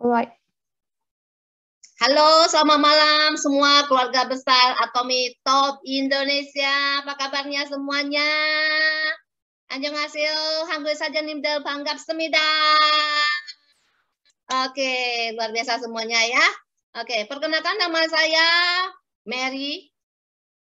Alright. Halo, selamat malam semua keluarga besar Atomi Top Indonesia. Apa kabarnya semuanya? Annyeonghaseyo, Hangul saja nimdal banggap semida. Oke, luar biasa semuanya ya. Oke, perkenalkan nama saya Mary.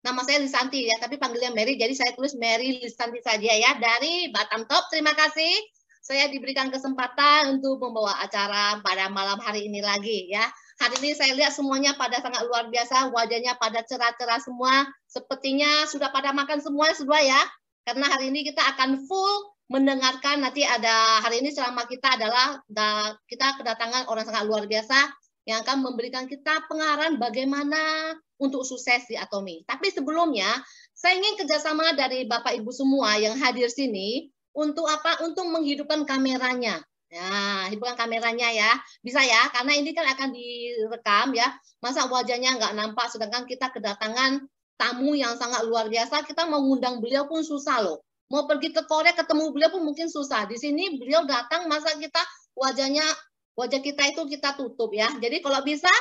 Nama saya Lisanti ya, tapi panggilnya Mary, jadi saya tulis Mary Lisanti saja ya dari Batam Top. Terima kasih. Saya diberikan kesempatan untuk membawa acara pada malam hari ini lagi ya. Hari ini saya lihat semuanya pada sangat luar biasa, wajahnya pada cerah-cerah semua. Sepertinya sudah pada makan semua sudah ya. Karena hari ini kita akan full mendengarkan nanti ada hari ini selama kita adalah kita kedatangan orang sangat luar biasa yang akan memberikan kita pengarahan bagaimana untuk sukses di Atomi. Tapi sebelumnya, saya ingin kerjasama dari Bapak Ibu semua yang hadir sini untuk apa? Untuk menghidupkan kameranya. Ya, hidupkan kameranya ya. Bisa ya, karena ini kan akan direkam ya. Masa wajahnya nggak nampak, sedangkan kita kedatangan tamu yang sangat luar biasa, kita mau ngundang beliau pun susah loh. Mau pergi ke Korea ketemu beliau pun mungkin susah. Di sini beliau datang, masa kita wajahnya, wajah kita itu kita tutup ya. Jadi kalau bisa,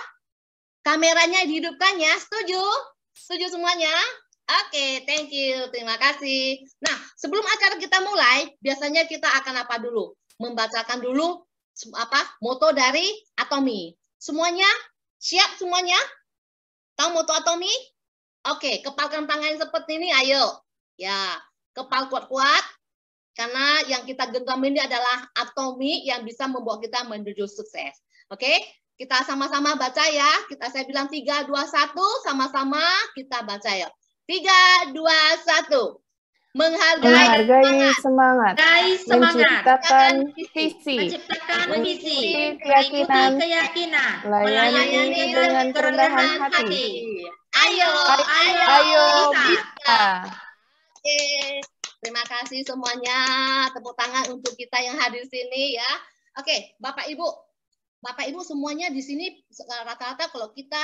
kameranya dihidupkan ya. Setuju? Setuju semuanya? Oke, okay, thank you. Terima kasih. Nah, sebelum acara kita mulai, biasanya kita akan apa dulu? membacakan dulu apa moto dari Atomi. Semuanya siap semuanya? Tahu moto Atomi? Oke, kepalkan tangan seperti ini, ayo. Ya, kepal kuat-kuat. Karena yang kita genggam ini adalah Atomi yang bisa membawa kita menuju sukses. Oke, kita sama-sama baca ya. Kita saya bilang 3, 2, 1, sama-sama kita baca ya. 3, 2, 1 menghargai, menghargai semangat, semangat, menciptakan visi, menciptakan visi, keyakinan, keyakinan, melayani dengan kerendahan hati. Ayo, ayo, ayo bisa. Oke, terima kasih semuanya. Tepuk tangan untuk kita yang hadir sini ya. Oke, Bapak Ibu, Bapak Ibu semuanya di sini rata-rata kalau kita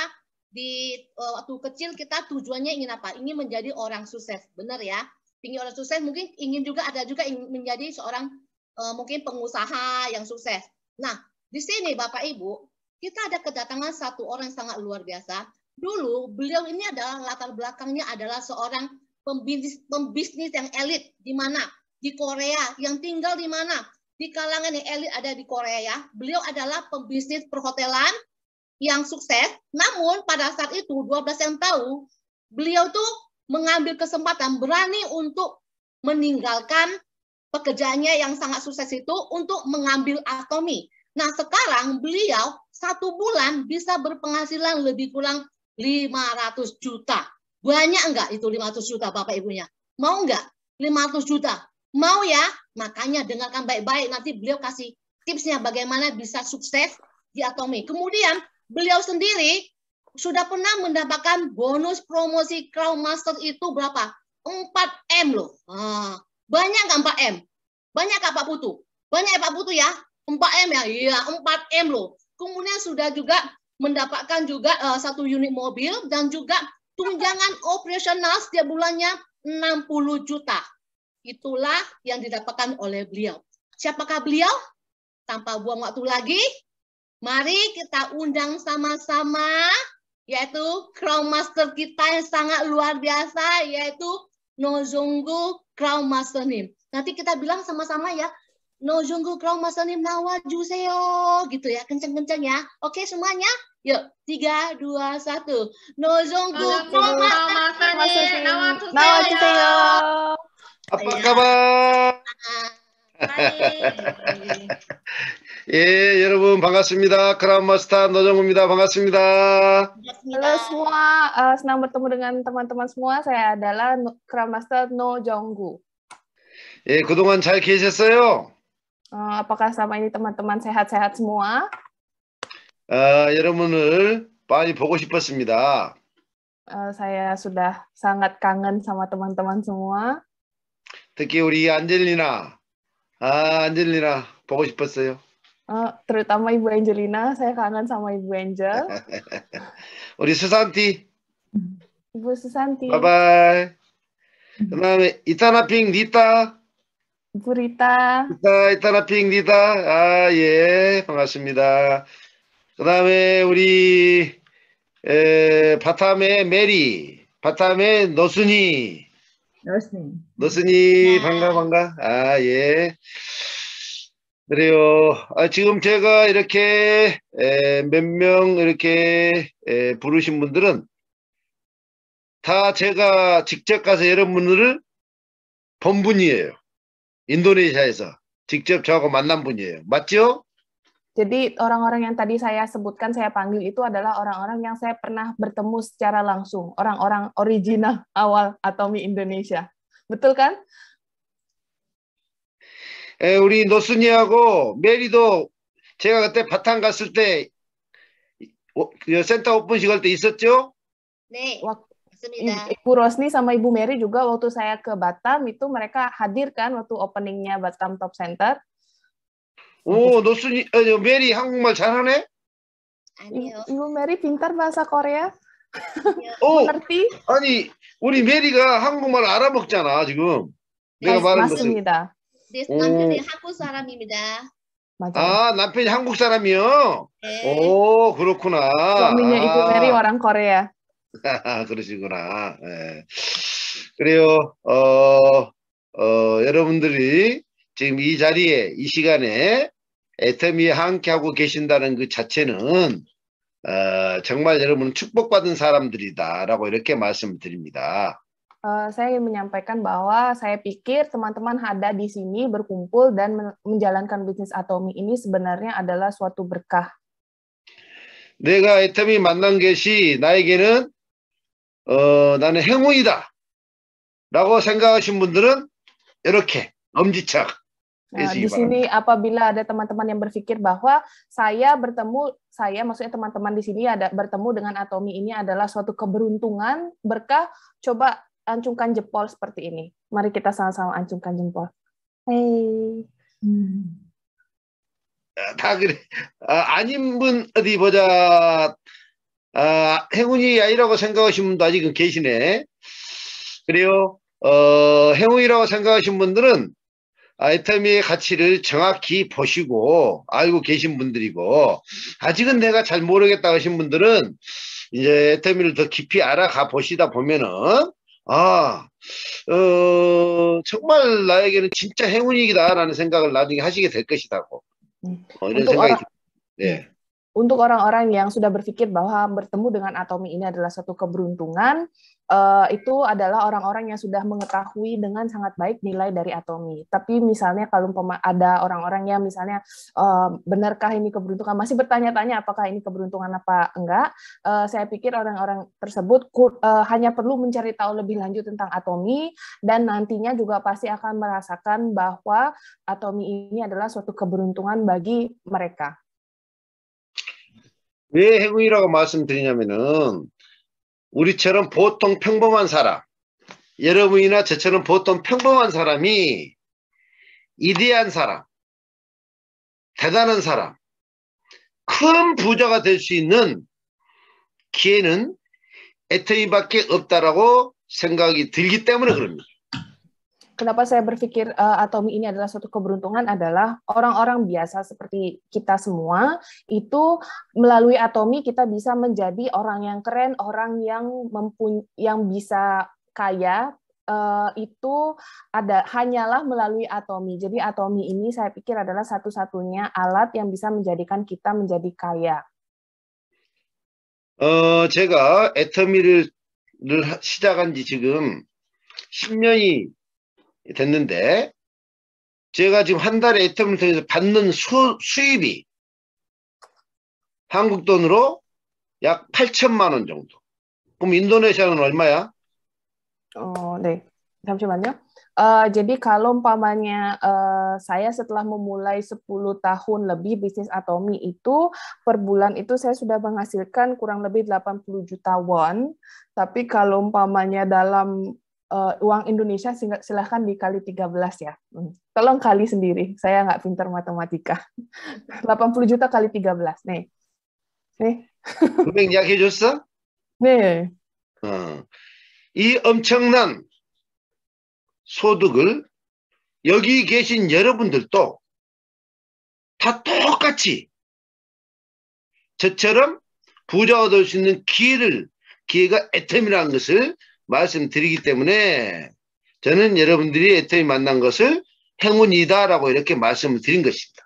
di uh, waktu kecil kita tujuannya ingin apa? Ingin menjadi orang sukses, benar ya? ingin orang sukses mungkin ingin juga ada juga ingin menjadi seorang uh, mungkin pengusaha yang sukses. Nah, di sini Bapak Ibu, kita ada kedatangan satu orang yang sangat luar biasa. Dulu beliau ini adalah latar belakangnya adalah seorang pembisnis, pembisnis yang elit di mana? Di Korea, yang tinggal di mana? Di kalangan yang elit ada di Korea ya. Beliau adalah pembisnis perhotelan yang sukses. Namun pada saat itu 12 yang tahu, beliau tuh mengambil kesempatan berani untuk meninggalkan pekerjaannya yang sangat sukses itu untuk mengambil atomi. Nah sekarang beliau satu bulan bisa berpenghasilan lebih kurang 500 juta. Banyak enggak itu 500 juta Bapak Ibunya? Mau enggak? 500 juta. Mau ya? Makanya dengarkan baik-baik nanti beliau kasih tipsnya bagaimana bisa sukses di Atomi. Kemudian beliau sendiri sudah pernah mendapatkan bonus promosi Crown Master itu berapa? 4 M loh. Ah, banyak nggak 4 M? Banyak nggak Pak Putu? Banyak ya Pak Putu ya? 4 M ya? Iya, 4 M loh. Kemudian sudah juga mendapatkan juga uh, satu unit mobil dan juga tunjangan operasional setiap bulannya 60 juta. Itulah yang didapatkan oleh beliau. Siapakah beliau? Tanpa buang waktu lagi, mari kita undang sama-sama yaitu Crown Master kita yang sangat luar biasa yaitu Nozungu Crown Master Nim. Nanti kita bilang sama-sama ya. Nozungu Crown Master Nim Nawajuseo gitu ya, kenceng-kenceng ya. Oke semuanya? Yuk, tiga, dua, satu. Nozungu Crown Master Nim Nawajuseo. Apa kabar? 예, 여러분 반갑습니다. 크라운마스터 노정우입니다. 반갑습니다. Halo semua, uh, senang bertemu dengan teman-teman semua. Saya adalah Crown Master No Jonggu. 예, 그동안 잘 계셨어요? Uh, apakah selama ini teman-teman sehat-sehat semua? 아, 여러분을 많이 보고 싶었습니다. Uh, saya sudah sangat kangen sama teman-teman semua. 특히 우리 안젤리나 아, 안젤리나 보고 싶었어요. Uh, terutama Ibu Angelina, saya kangen sama Ibu Angel. 우리 수산티. Ibu Susanti. 바이바이. 그다음에 이타나핑 리타. Ibu Rita. 리타 이타나핑 리타. 아, 예. 반갑습니다. 그다음에 우리 에, 바탐의 메리, 바탐의 너순이, Rosni. 너순이 네. 반가 반가. 아 예. 그래요. 아, 지금 제가 이렇게 몇 명 이렇게 에, 부르신 분들은 다 제가 직접 가서 여러분들을 본 분이에요. 인도네시아에서 직접 저하고 만난 분이에요. 맞죠? Jadi orang-orang yang tadi saya sebutkan, saya panggil itu adalah orang-orang yang saya pernah bertemu secara langsung, orang-orang original awal Atomi Indonesia. Betul kan? 에, 우리 노순이하고 메리도 제가 그때 바탕 갔을 때 어, 그 센터 오픈식 할 때 있었죠? 네, Wak- 맞습니다. Ibu Rosni sama Ibu Mary juga waktu saya ke Batam itu mereka hadir kan waktu openingnya Batam Top Center. 오, 노순이, 어, 메리 한국말 잘하네? 아니요. Ibu Mary pintar bahasa Korea, 오? 아니, 우리 메리가 한국말 알아먹잖아, 지금. 내가 말한 것을. 맞습니다. 네, 오. 남편이 한국 사람입니다. 맞아요. 아, 남편이 한국 사람이요? 네. 오, 그렇구나. Suaminya Ibu 아. Mary orang Korea. 아, 그러시구나. 예. 그래요. 어, 어, 여러분들이 지금 이 자리에, 이 시간에 애터미에 함께하고 계신다는 그 자체는, 어, 정말 여러분은 축복받은 사람들이다라고 이렇게 말씀드립니다. Eh, saya ingin menyampaikan bahwa saya pikir teman-teman ada di sini berkumpul dan men- menjalankan bisnis Atomi ini sebenarnya adalah suatu berkah. 내가 애터미 만난 것이 나에게는, 어, 나는 행운이다. 라고 생각하신 분들은 이렇게 엄지척. Nah, Isi, di Pak. sini apabila ada teman-teman yang berpikir bahwa saya bertemu, saya maksudnya teman-teman di sini ada bertemu dengan Atomi ini adalah suatu keberuntungan, berkah, coba ancungkan jempol seperti ini. Mari kita sama-sama ancungkan jempol. Hey. 다 그래. 아, 아닌 분 어디 보자. 아, 행운이 아니라고 생각하신 분도 아직은 계시네. 그래요. 어, 행운이라고 생각하신 분들은 아이템의 가치를 정확히 보시고 알고 계신 분들이고 아직은 내가 잘 모르겠다 하신 분들은 이제 애터미를 더 깊이 알아가 보시다 보면은 아, 어, 정말 나에게는 진짜 행운이다라는 생각을 나중에 하시게 될 것이다고. 음. 어, 이런 생각이 듭니다. 네. Untuk orang-orang yang sudah berpikir bahwa bertemu dengan Atomi ini adalah suatu keberuntungan, eh, itu adalah orang-orang yang sudah mengetahui dengan sangat baik nilai dari Atomi. Tapi misalnya kalau ada orang-orang yang misalnya eh, benarkah ini keberuntungan, masih bertanya-tanya apakah ini keberuntungan apa enggak, eh, saya pikir orang-orang tersebut hanya perlu mencari tahu lebih lanjut tentang Atomi dan nantinya juga pasti akan merasakan bahwa Atomi ini adalah suatu keberuntungan bagi mereka. 왜 행운이라고 말씀드리냐면은 우리처럼 보통 평범한 사람, 여러분이나 저처럼 보통 평범한 사람이 이대한 사람, 대단한 사람, 큰 부자가 될 수 있는 기회는 애터미밖에 없다라고 생각이 들기 때문에 그럽니다. Kenapa saya berpikir eh, Atomi ini adalah suatu keberuntungan adalah orang-orang biasa seperti kita semua itu melalui Atomi kita bisa menjadi orang yang keren, orang yang mempunyai yang bisa kaya eh, itu ada hanyalah melalui Atomi. Jadi Atomi ini saya pikir adalah satu-satunya alat yang bisa menjadikan kita menjadi kaya. 어, 제가 애터미를 를 하- 시작한 지 지금 10년이 됐는데, 제가 지금 한 달에 애터미를 통해서 받는 수, 수입이 한국 돈으로 약 8천만 원 정도. 그럼 인도네시아는 얼마야? Oh, deh. 잠시만요. Eh, jadi kalau umpamanya eh, saya setelah memulai 10 tahun lebih bisnis Atomi itu per bulan itu saya sudah menghasilkan kurang lebih 80 juta won. Tapi kalau umpamanya dalam eh, uang Indonesia sing- silahkan dikali 13 ya. Hmm. Tolong kali sendiri. Saya nggak pintar matematika. 80 juta kali 13. Nih. Nih. 금액 이야기해줬어? Nih. 어. 이 엄청난 소득을 여기 계신 여러분들도 다 똑같이 저처럼 부자 얻을 수 있는 기회를 기회가 애텀이라는 것을 말씀드리기 때문에 저는 여러분들이 애텀이 만난 것을 행운이다라고 이렇게 말씀을 드린 것입니다.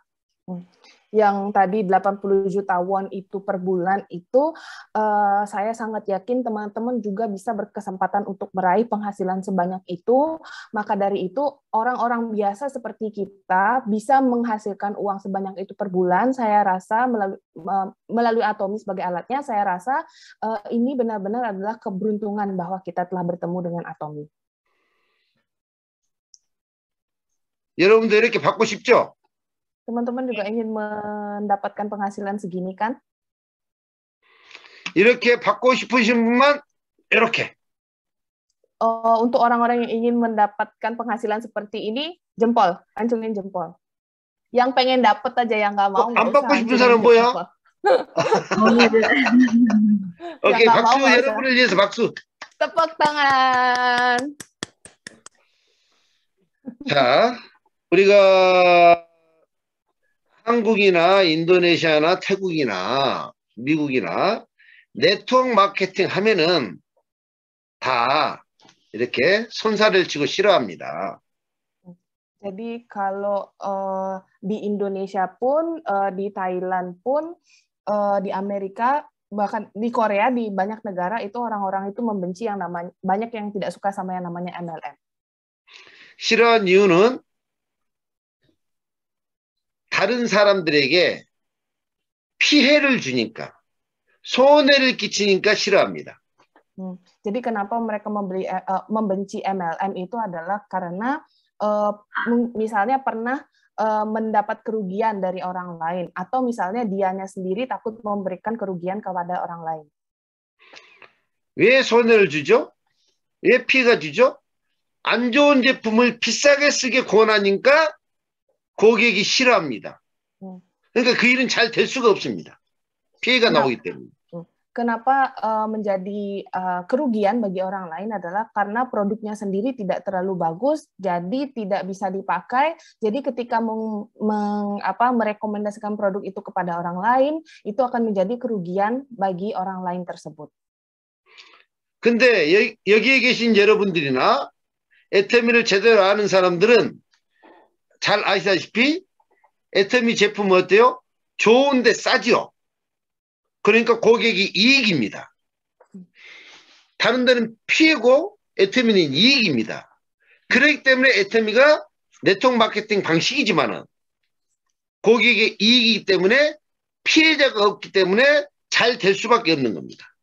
yang tadi 80 juta won itu per bulan itu uh, saya sangat yakin teman-teman juga bisa berkesempatan untuk meraih penghasilan sebanyak itu maka dari itu orang-orang biasa seperti kita bisa menghasilkan uang sebanyak itu per bulan saya rasa melalui melalui Atomi sebagai alatnya saya rasa uh, ini benar-benar adalah keberuntungan bahwa kita telah bertemu dengan Atomi. 여러분도 이렇게 받고 싶죠? Teman-teman juga ingin mendapatkan penghasilan segini kan? 이렇게 받고 싶으신 분만 이렇게. Uh, untuk orang-orang yang ingin mendapatkan penghasilan seperti ini, jempol, ancungin jempol. Yang pengen dapat aja yang nggak mau. 어, 안 받고 싶은 사람 뭐야? 오케이, nggak 박수 mau, nggak usah. 여러분을 위해서 박수. Tepuk tangan. 자, 우리가 한국이나 인도네시아나 태국이나 미국이나 네트워크 마케팅 하면은 다 이렇게 손살을 치고 싫어합니다. Jadi kalau eh, di Indonesia pun, eh, di Thailand pun, eh, di Amerika, bahkan di Korea, di banyak negara itu orang-orang itu membenci yang namanya banyak yang tidak suka sama yang namanya MLM. 싫어한 이유는 다른 사람들에게 피해를 주니까 손해를 끼치니까 싫어합니다. Jadi kenapa mereka membeli eh, eh, membenci MLM itu adalah karena eh, m- misalnya pernah eh, mendapat kerugian dari orang lain atau misalnya dianya sendiri takut memberikan kerugian kepada orang lain. 왜 손해를 주죠? 왜 피해가 주죠? 안 좋은 제품을 비싸게 쓰게 권하니까 고객이 싫어합니다. 음. 그러니까 그 일은 잘 될 수가 없습니다. 피해가 나- 나오기 때문에. Kenapa eh, menjadi eh, kerugian bagi orang lain adalah karena produknya sendiri tidak terlalu bagus, jadi tidak bisa dipakai. Jadi ketika meng, meng- apa, merekomendasikan produk itu kepada orang lain, itu akan menjadi kerugian bagi orang lain tersebut. 근데 여, 여기에 계신 여러분들이나 애터미를 제대로 아는 사람들은 잘 아시다시피 애터미 제품은 어때요? 좋은데 싸지요. 그러니까 고객이 이익입니다. 다른 데는 피해고 애터미는 이익입니다. 그렇기 때문에 애터미가 네트워크 마케팅 방식이지만은 고객의 이익이기 때문에 피해자가 없기 때문에 잘 될 수밖에 없는 겁니다.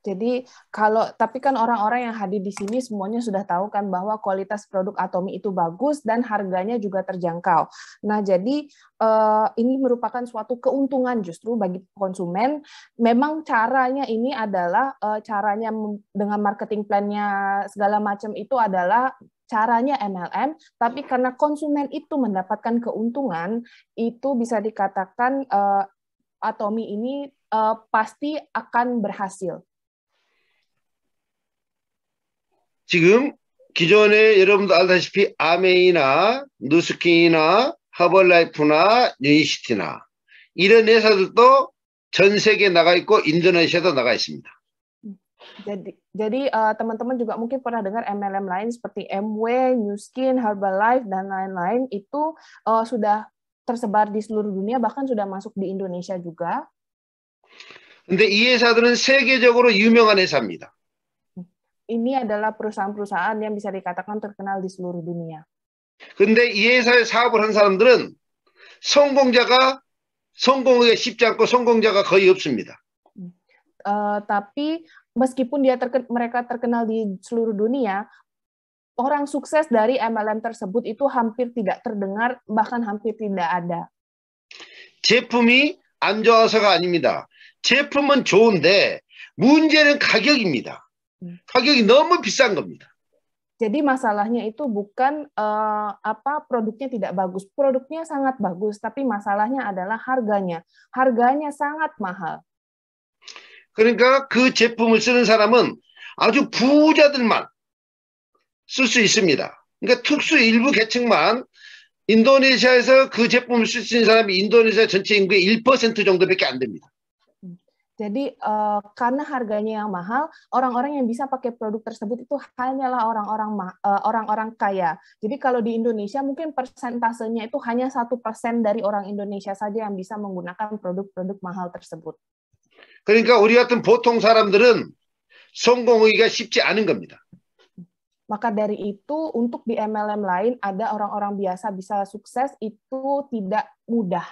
Jadi kalau tapi kan orang-orang yang hadir di sini semuanya sudah tahu kan bahwa kualitas produk Atomi itu bagus dan harganya juga terjangkau. Nah, jadi eh, ini merupakan suatu keuntungan justru bagi konsumen. Memang caranya ini adalah eh, caranya dengan marketing plan-nya segala macam itu adalah caranya MLM, tapi karena konsumen itu mendapatkan keuntungan, itu bisa dikatakan eh, Atomi ini eh, pasti akan berhasil. 지금 기존에 여러분도 알다시피 아메이나 누스킨이나 허벌라이프나 유니시티나 이런 회사들도 전 세계에 나가 있고 인도네시아도 나가 있습니다. Jadi, jadi eh, teman-teman juga mungkin pernah dengar MLM lain seperti MW, New Skin, Herbalife dan lain-lain itu eh, sudah tersebar di seluruh dunia bahkan sudah masuk di Indonesia juga. 근데 이 회사들은 세계적으로 유명한 회사입니다. Ini adalah perusahaan-perusahaan yang bisa dikatakan terkenal di seluruh dunia. 근데 이 회사에 사업을 한 사람들은 성공자가 성공하기 쉽지 않고 성공자가 거의 없습니다. Eh, tapi meskipun dia terke- mereka terkenal di seluruh dunia, orang sukses dari MLM tersebut itu hampir tidak terdengar bahkan hampir tidak ada. 제품이 안 좋아서가 아닙니다. 제품은 좋은데 문제는 가격입니다. 음. 가격이 너무 비싼 겁니다. Jadi masalahnya itu bukan eh, apa produknya tidak bagus, produknya sangat bagus, tapi masalahnya adalah harganya. Harganya sangat mahal. 그러니까 그 제품을 쓰는 사람은 아주 부자들만 쓸 수 있습니다. 그러니까 특수 일부 계층만 인도네시아에서 그 제품을 쓸 수 있는 사람이 인도네시아 전체 인구의 1% 정도밖에 안 됩니다. Jadi eh, karena harganya yang mahal, orang-orang yang bisa pakai produk tersebut itu hanyalah orang-orang ma- eh, orang-orang kaya. Jadi kalau di Indonesia mungkin persentasenya itu hanya satu persen dari orang Indonesia saja yang bisa menggunakan produk-produk mahal tersebut. 그러니까 우리 같은 보통 사람들은 성공하기가 쉽지 않은 겁니다. Maka dari itu untuk di MLM lain ada orang-orang biasa bisa sukses itu tidak mudah.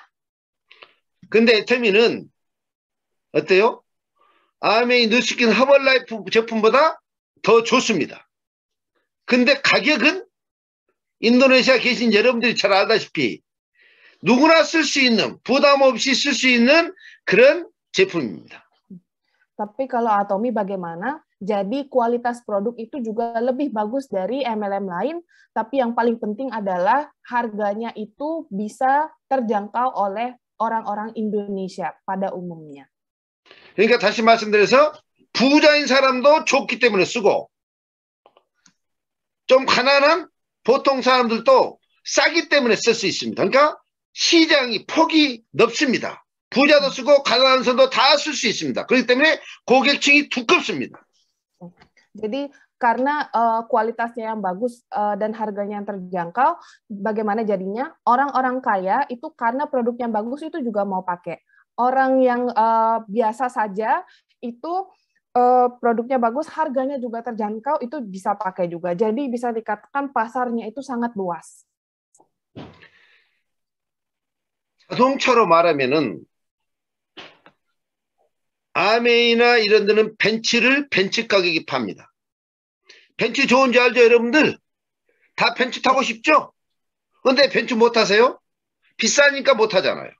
근데 에테미는 어때요? 아메이 누스킨 허벌라이프 제품보다 더 좋습니다. 근데 가격은 인도네시아 계신 여러분들이 잘 알다시피 누구나 쓸 수 있는 부담 없이 쓸 수 있는 그런 제품입니다. Tapi kalau Atomi bagaimana? Jadi kualitas produk itu juga lebih bagus dari MLM lain, tapi yang paling penting adalah harganya itu bisa terjangkau oleh orang-orang Indonesia pada umumnya. 그러니까 다시 말씀드려서 부자인 사람도 좋기 때문에 쓰고 좀 가난한 보통 사람들도 싸기 때문에 쓸 수 있습니다. 그러니까 시장이 폭이 넓습니다. 부자도 쓰고 가난한 사람도 다 쓸 수 있습니다. 그렇기 때문에 고객층이 두껍습니다. Jadi karena eh, kualitasnya yang bagus eh, dan harganya yang terjangkau, bagaimana jadinya orang-orang kaya itu karena produknya bagus itu juga mau pakai. Orang yang eh, biasa saja itu eh, produknya bagus, harganya juga terjangkau itu bisa pakai juga. Jadi bisa dikatakan pasarnya itu sangat luas. 자동차로 말하면은 아메이나 이런 데는 벤츠를 벤츠 가격에 팝니다. 벤츠 좋은지 알죠, 여러분들? 다 벤츠 타고 싶죠? 근데 벤츠 못 타세요? 비싸니까 못 타잖아요.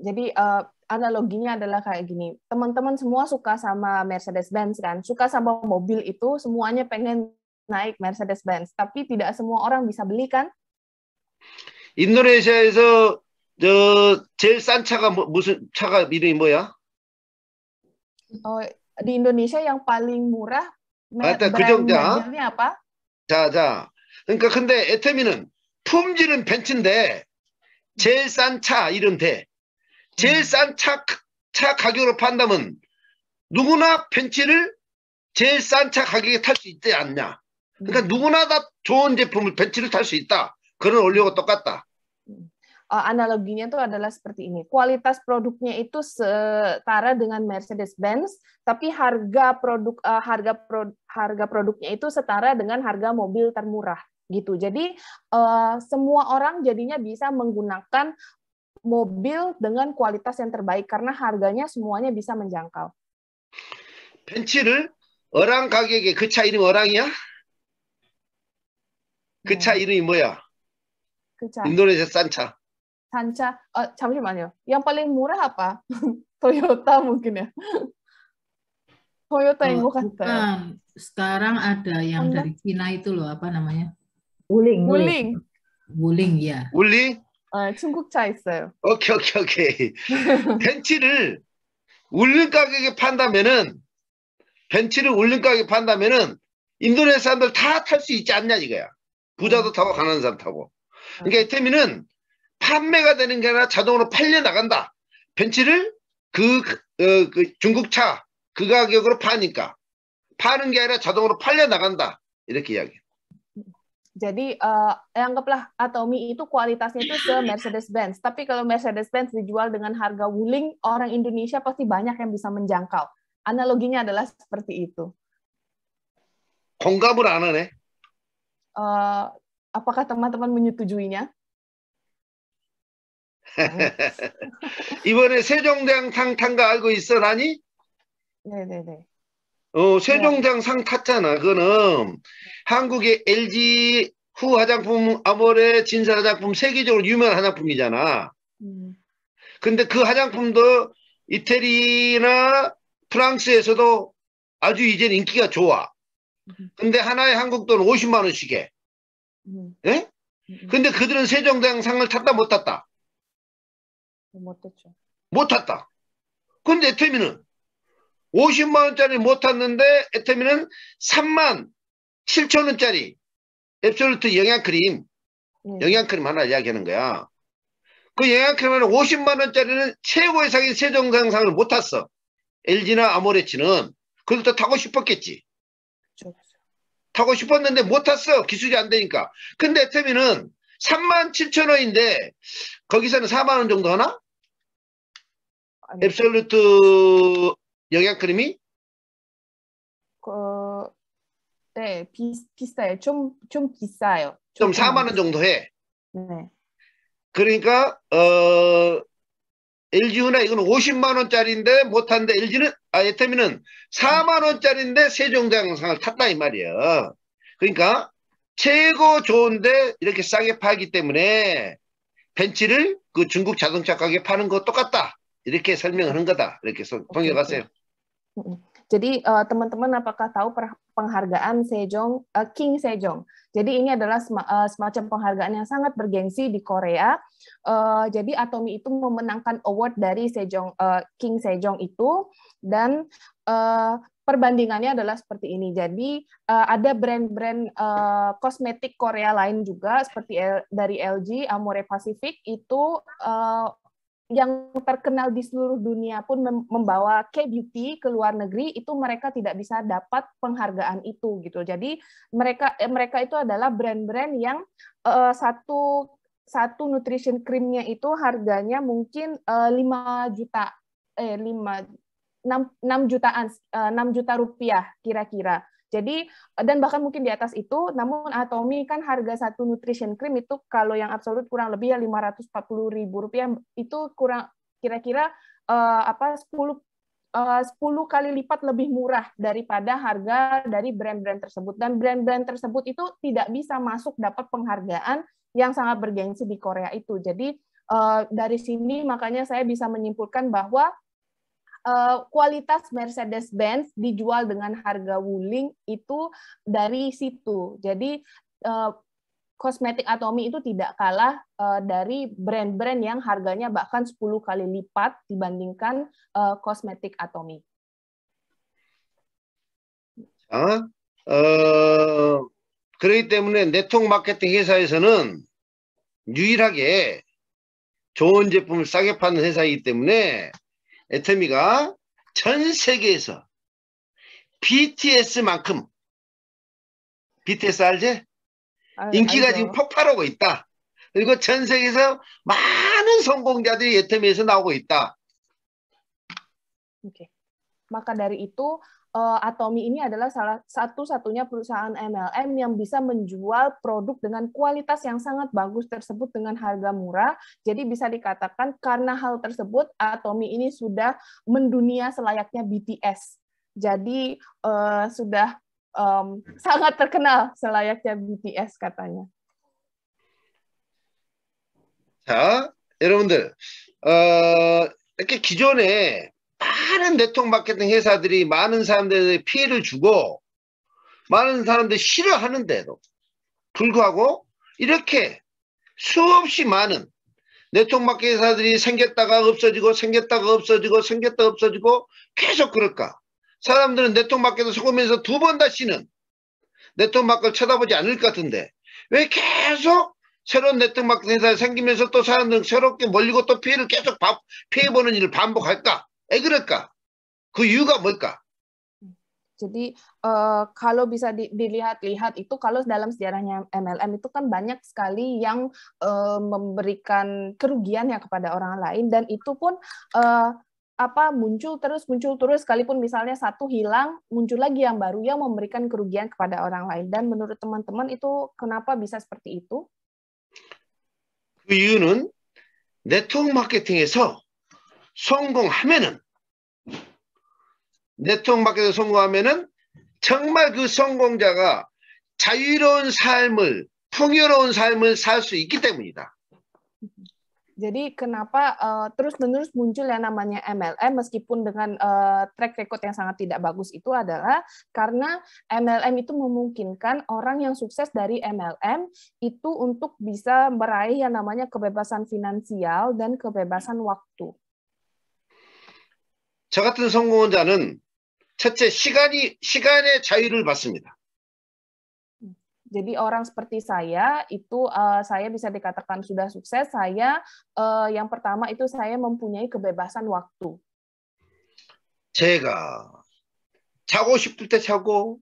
Jadi eh, analoginya adalah kayak gini. Teman-teman semua suka sama Mercedes-Benz kan? Suka sama mobil itu semuanya pengen naik Mercedes-Benz, tapi tidak semua orang bisa beli kan? 인도네시아에서 저 제일 싼 차가 뭐- 무슨 차가 이름이 뭐야? Oh, di Indonesia yang paling murah me- Ada brand 그정자. mobilnya apa? 자, 자. 그러니까 근데 에테미는 품질은 벤츠인데 제일 싼 차 이름 돼. 제일 싼 차 차 가격으로 판다면 누구나 벤츠를 제일 싼 차 가격에 탈 수 있지 않냐? 그러니까 누구나 다 좋은 제품을 벤츠를 탈 수 있다. 그런 원리하고 똑같다. Eh, analoginya itu adalah seperti ini. Kualitas produknya itu setara dengan Mercedes-Benz, tapi harga produk eh, harga pro- harga produknya itu setara dengan harga mobil termurah gitu. Jadi eh, semua orang jadinya bisa menggunakan mobil dengan kualitas yang terbaik karena harganya semuanya bisa menjangkau. 벤츠를 어랑 가격에 그 차 이름이 어랑이야? 그 차 이름이 뭐야? Keca- 인도네시아 싼 차. Sanca, eh, 잠시만요. Yang paling murah apa? Toyota mungkin ya. Toyota yang Oh, gue kata. bukan. Sekarang ada yang Honda. dari Cina itu loh, apa namanya? Wuling, Wuling. Wuling ya. 울 리? 어, 중국 차 있어요. 오케이, 오케이, 오케이. 벤츠를 울린 가격에 판다면은, 벤츠를 울린 가격에 판다면은, 인도네시아 사람들 다 탈 수 있지 않냐, 이거야. 부자도 타고, 가난한 사람 타고. 그러니까 이태미는 판매가 되는 게 아니라 자동으로 팔려 나간다. 벤츠를 그, 어, 그 중국차 그 가격으로 파니까. 파는 게 아니라 자동으로 팔려 나간다. 이렇게 이야기. Jadi eh, anggaplah Atomi itu kualitasnya itu se Mercedes-Benz. Tapi kalau Mercedes-Benz dijual dengan harga Wuling, orang Indonesia pasti banyak yang bisa menjangkau. Analoginya adalah seperti itu. 공감을 안 하네. Eh, apakah teman-teman menyetujuinya? 이번에 세종대왕 상 탄 거 알고 있어, 나니? 네네네. 어, 세종대왕 상 탔잖아. 그거는 한국의 LG 후 화장품, 아모레, 진사 화장품 세계적으로 유명한 화장품이잖아. Hmm. 근데 그 화장품도 이태리나 프랑스에서도 아주 이제 인기가 좋아. 근데 하나의 한국 돈 50만 원씩 해. Hmm. 예? Hmm. 근데 그들은 세종대왕 상을 탔다 못 탔다? 못했죠. 못 탔다. 근데 에테미는 50만 원짜리 못 탔는데 에테미는 3만 7천 원짜리 앱솔루트 영양 크림 네. 영양 크림 하나 이야기하는 거야. 그 영양 크림 하나 50만 원짜리는 최고의 상인 세종대왕상을 못 탔어. LG나 아모레츠는 그것도 타고 싶었겠지. 그렇죠. 타고 싶었는데 못 탔어. 기술이 안 되니까. 근데 에테미는 3만 7천 원인데 거기서는 4만 원 정도 하나? 앱솔루트 영양 크림이? 그, 네, 비, 비싸요. 좀, 좀 비싸요. 좀 조금 4만 원 정도 해. 네. 그러니까 어 LG우나 이건 50만 원짜리인데 못 탔는데 LG는 아 에테미는 4만 원짜리인데 세종대왕상을 탔다 이 말이야. 그러니까 최고 좋은데 이렇게 싸게 팔기 때문에 벤츠를 그 중국 자동차 가게 파는 거 똑같다. 이렇게 설명을 한 거다. 이렇게 통역하세요. Jadi eh, teman-teman apakah tahu penghargaan Sejong eh, King Sejong? Jadi ini adalah sema- eh, semacam penghargaan yang sangat bergengsi di Korea. Eh, jadi Atomi itu memenangkan award dari Sejong eh, King Sejong itu dan eh, perbandingannya adalah seperti ini. Jadi eh, ada brand-brand eh, kosmetik Korea lain juga seperti L- dari LG, Amore Pacific itu eh, yang terkenal di seluruh dunia pun mem- membawa K-beauty ke luar negeri itu mereka tidak bisa dapat penghargaan itu gitu. Jadi mereka eh, mereka itu adalah brand-brand yang eh, satu satu nutrition creamnya itu harganya mungkin eh, 5 juta eh 5 6, 6 jutaan eh, 6 juta rupiah kira-kira. Jadi eh, dan bahkan mungkin di atas itu, namun Atomi kan harga satu nutrition cream itu kalau yang absolut kurang lebih ya 540 ribu rupiah itu kurang kira-kira eh, apa 10 eh, 10 kali lipat lebih murah daripada harga dari brand-brand tersebut dan brand-brand tersebut itu tidak bisa masuk dapat penghargaan yang sangat bergengsi di Korea itu. Jadi eh, dari sini makanya saya bisa menyimpulkan bahwa eh, kualitas Mercedes-Benz dijual dengan harga Wuling itu dari situ. Jadi eh, kosmetik Atomi itu tidak kalah eh, dari brand-brand yang harganya bahkan 10 kali lipat dibandingkan eh, kosmetik Atomi. 자, 어, 그렇기 때문에 네트워크 마케팅 회사에서는 유일하게 좋은 제품을 싸게 파는 회사이기 때문에 에테미가 전 세계에서 BTS만큼 BTS 알지? 아, 인기가 알죠. 지금 폭발하고 있다. 그리고 전 세계에서 많은 성공자들이 에테미에서 나오고 있다. Oke. Maka dari itu Atomi ini adalah salah satu-satunya perusahaan MLM yang bisa menjual produk dengan kualitas yang sangat bagus tersebut dengan harga murah. Jadi bisa dikatakan karena hal tersebut Atomi ini sudah mendunia selayaknya BTS. Jadi eh, sudah em, sangat terkenal selayaknya BTS katanya. 자, 여러분들, 어, 이렇게 기존에 많은 네트워크 마케팅 회사들이 많은 사람들에게 피해를 주고 많은 사람들이 싫어하는데도 불구하고 이렇게 수없이 많은 네트워크 마케팅 회사들이 생겼다가 없어지고 생겼다가 없어지고 생겼다가 없어지고 계속 그럴까? 사람들은 네트워크 마케팅 속으면서 두 번 다시는 네트워크 마케팅을 쳐다보지 않을 것 같은데 왜 계속 새로운 네트워크 마케팅 회사가 생기면서 또 사람들은 새롭게 몰리고 또 피해를 계속 바- 피해보는 일을 반복할까? 왜 그럴까? 그 이유가 뭘까? Jadi eh, kalau bisa di- dilihat-lihat itu kalau dalam sejarahnya MLM itu kan banyak sekali yang eh, memberikan kerugian ya kepada orang lain dan itu pun eh, apa muncul terus muncul terus sekalipun misalnya satu hilang muncul lagi yang baru yang memberikan kerugian kepada orang lain dan menurut teman-teman itu kenapa bisa seperti itu? 그 이유는 네트워크 마케팅에서 성공하면은 네트워크 마케팅 성공하면은 정말 그 성공자가 자유로운 삶을 풍요로운 삶을 살 수 있기 때문이다. Jadi kenapa eh, terus-menerus muncul yang namanya MLM meskipun dengan eh, track record yang sangat tidak bagus itu adalah karena MLM itu memungkinkan orang yang sukses dari MLM itu untuk bisa meraih yang namanya kebebasan finansial dan kebebasan waktu. 저 같은 성공자는 첫째 시간이 시간의 자유를 받습니다. Jadi orang seperti saya itu eh, saya bisa dikatakan sudah sukses. Saya eh, yang pertama itu saya mempunyai kebebasan waktu. 제가 자고 싶을 때 자고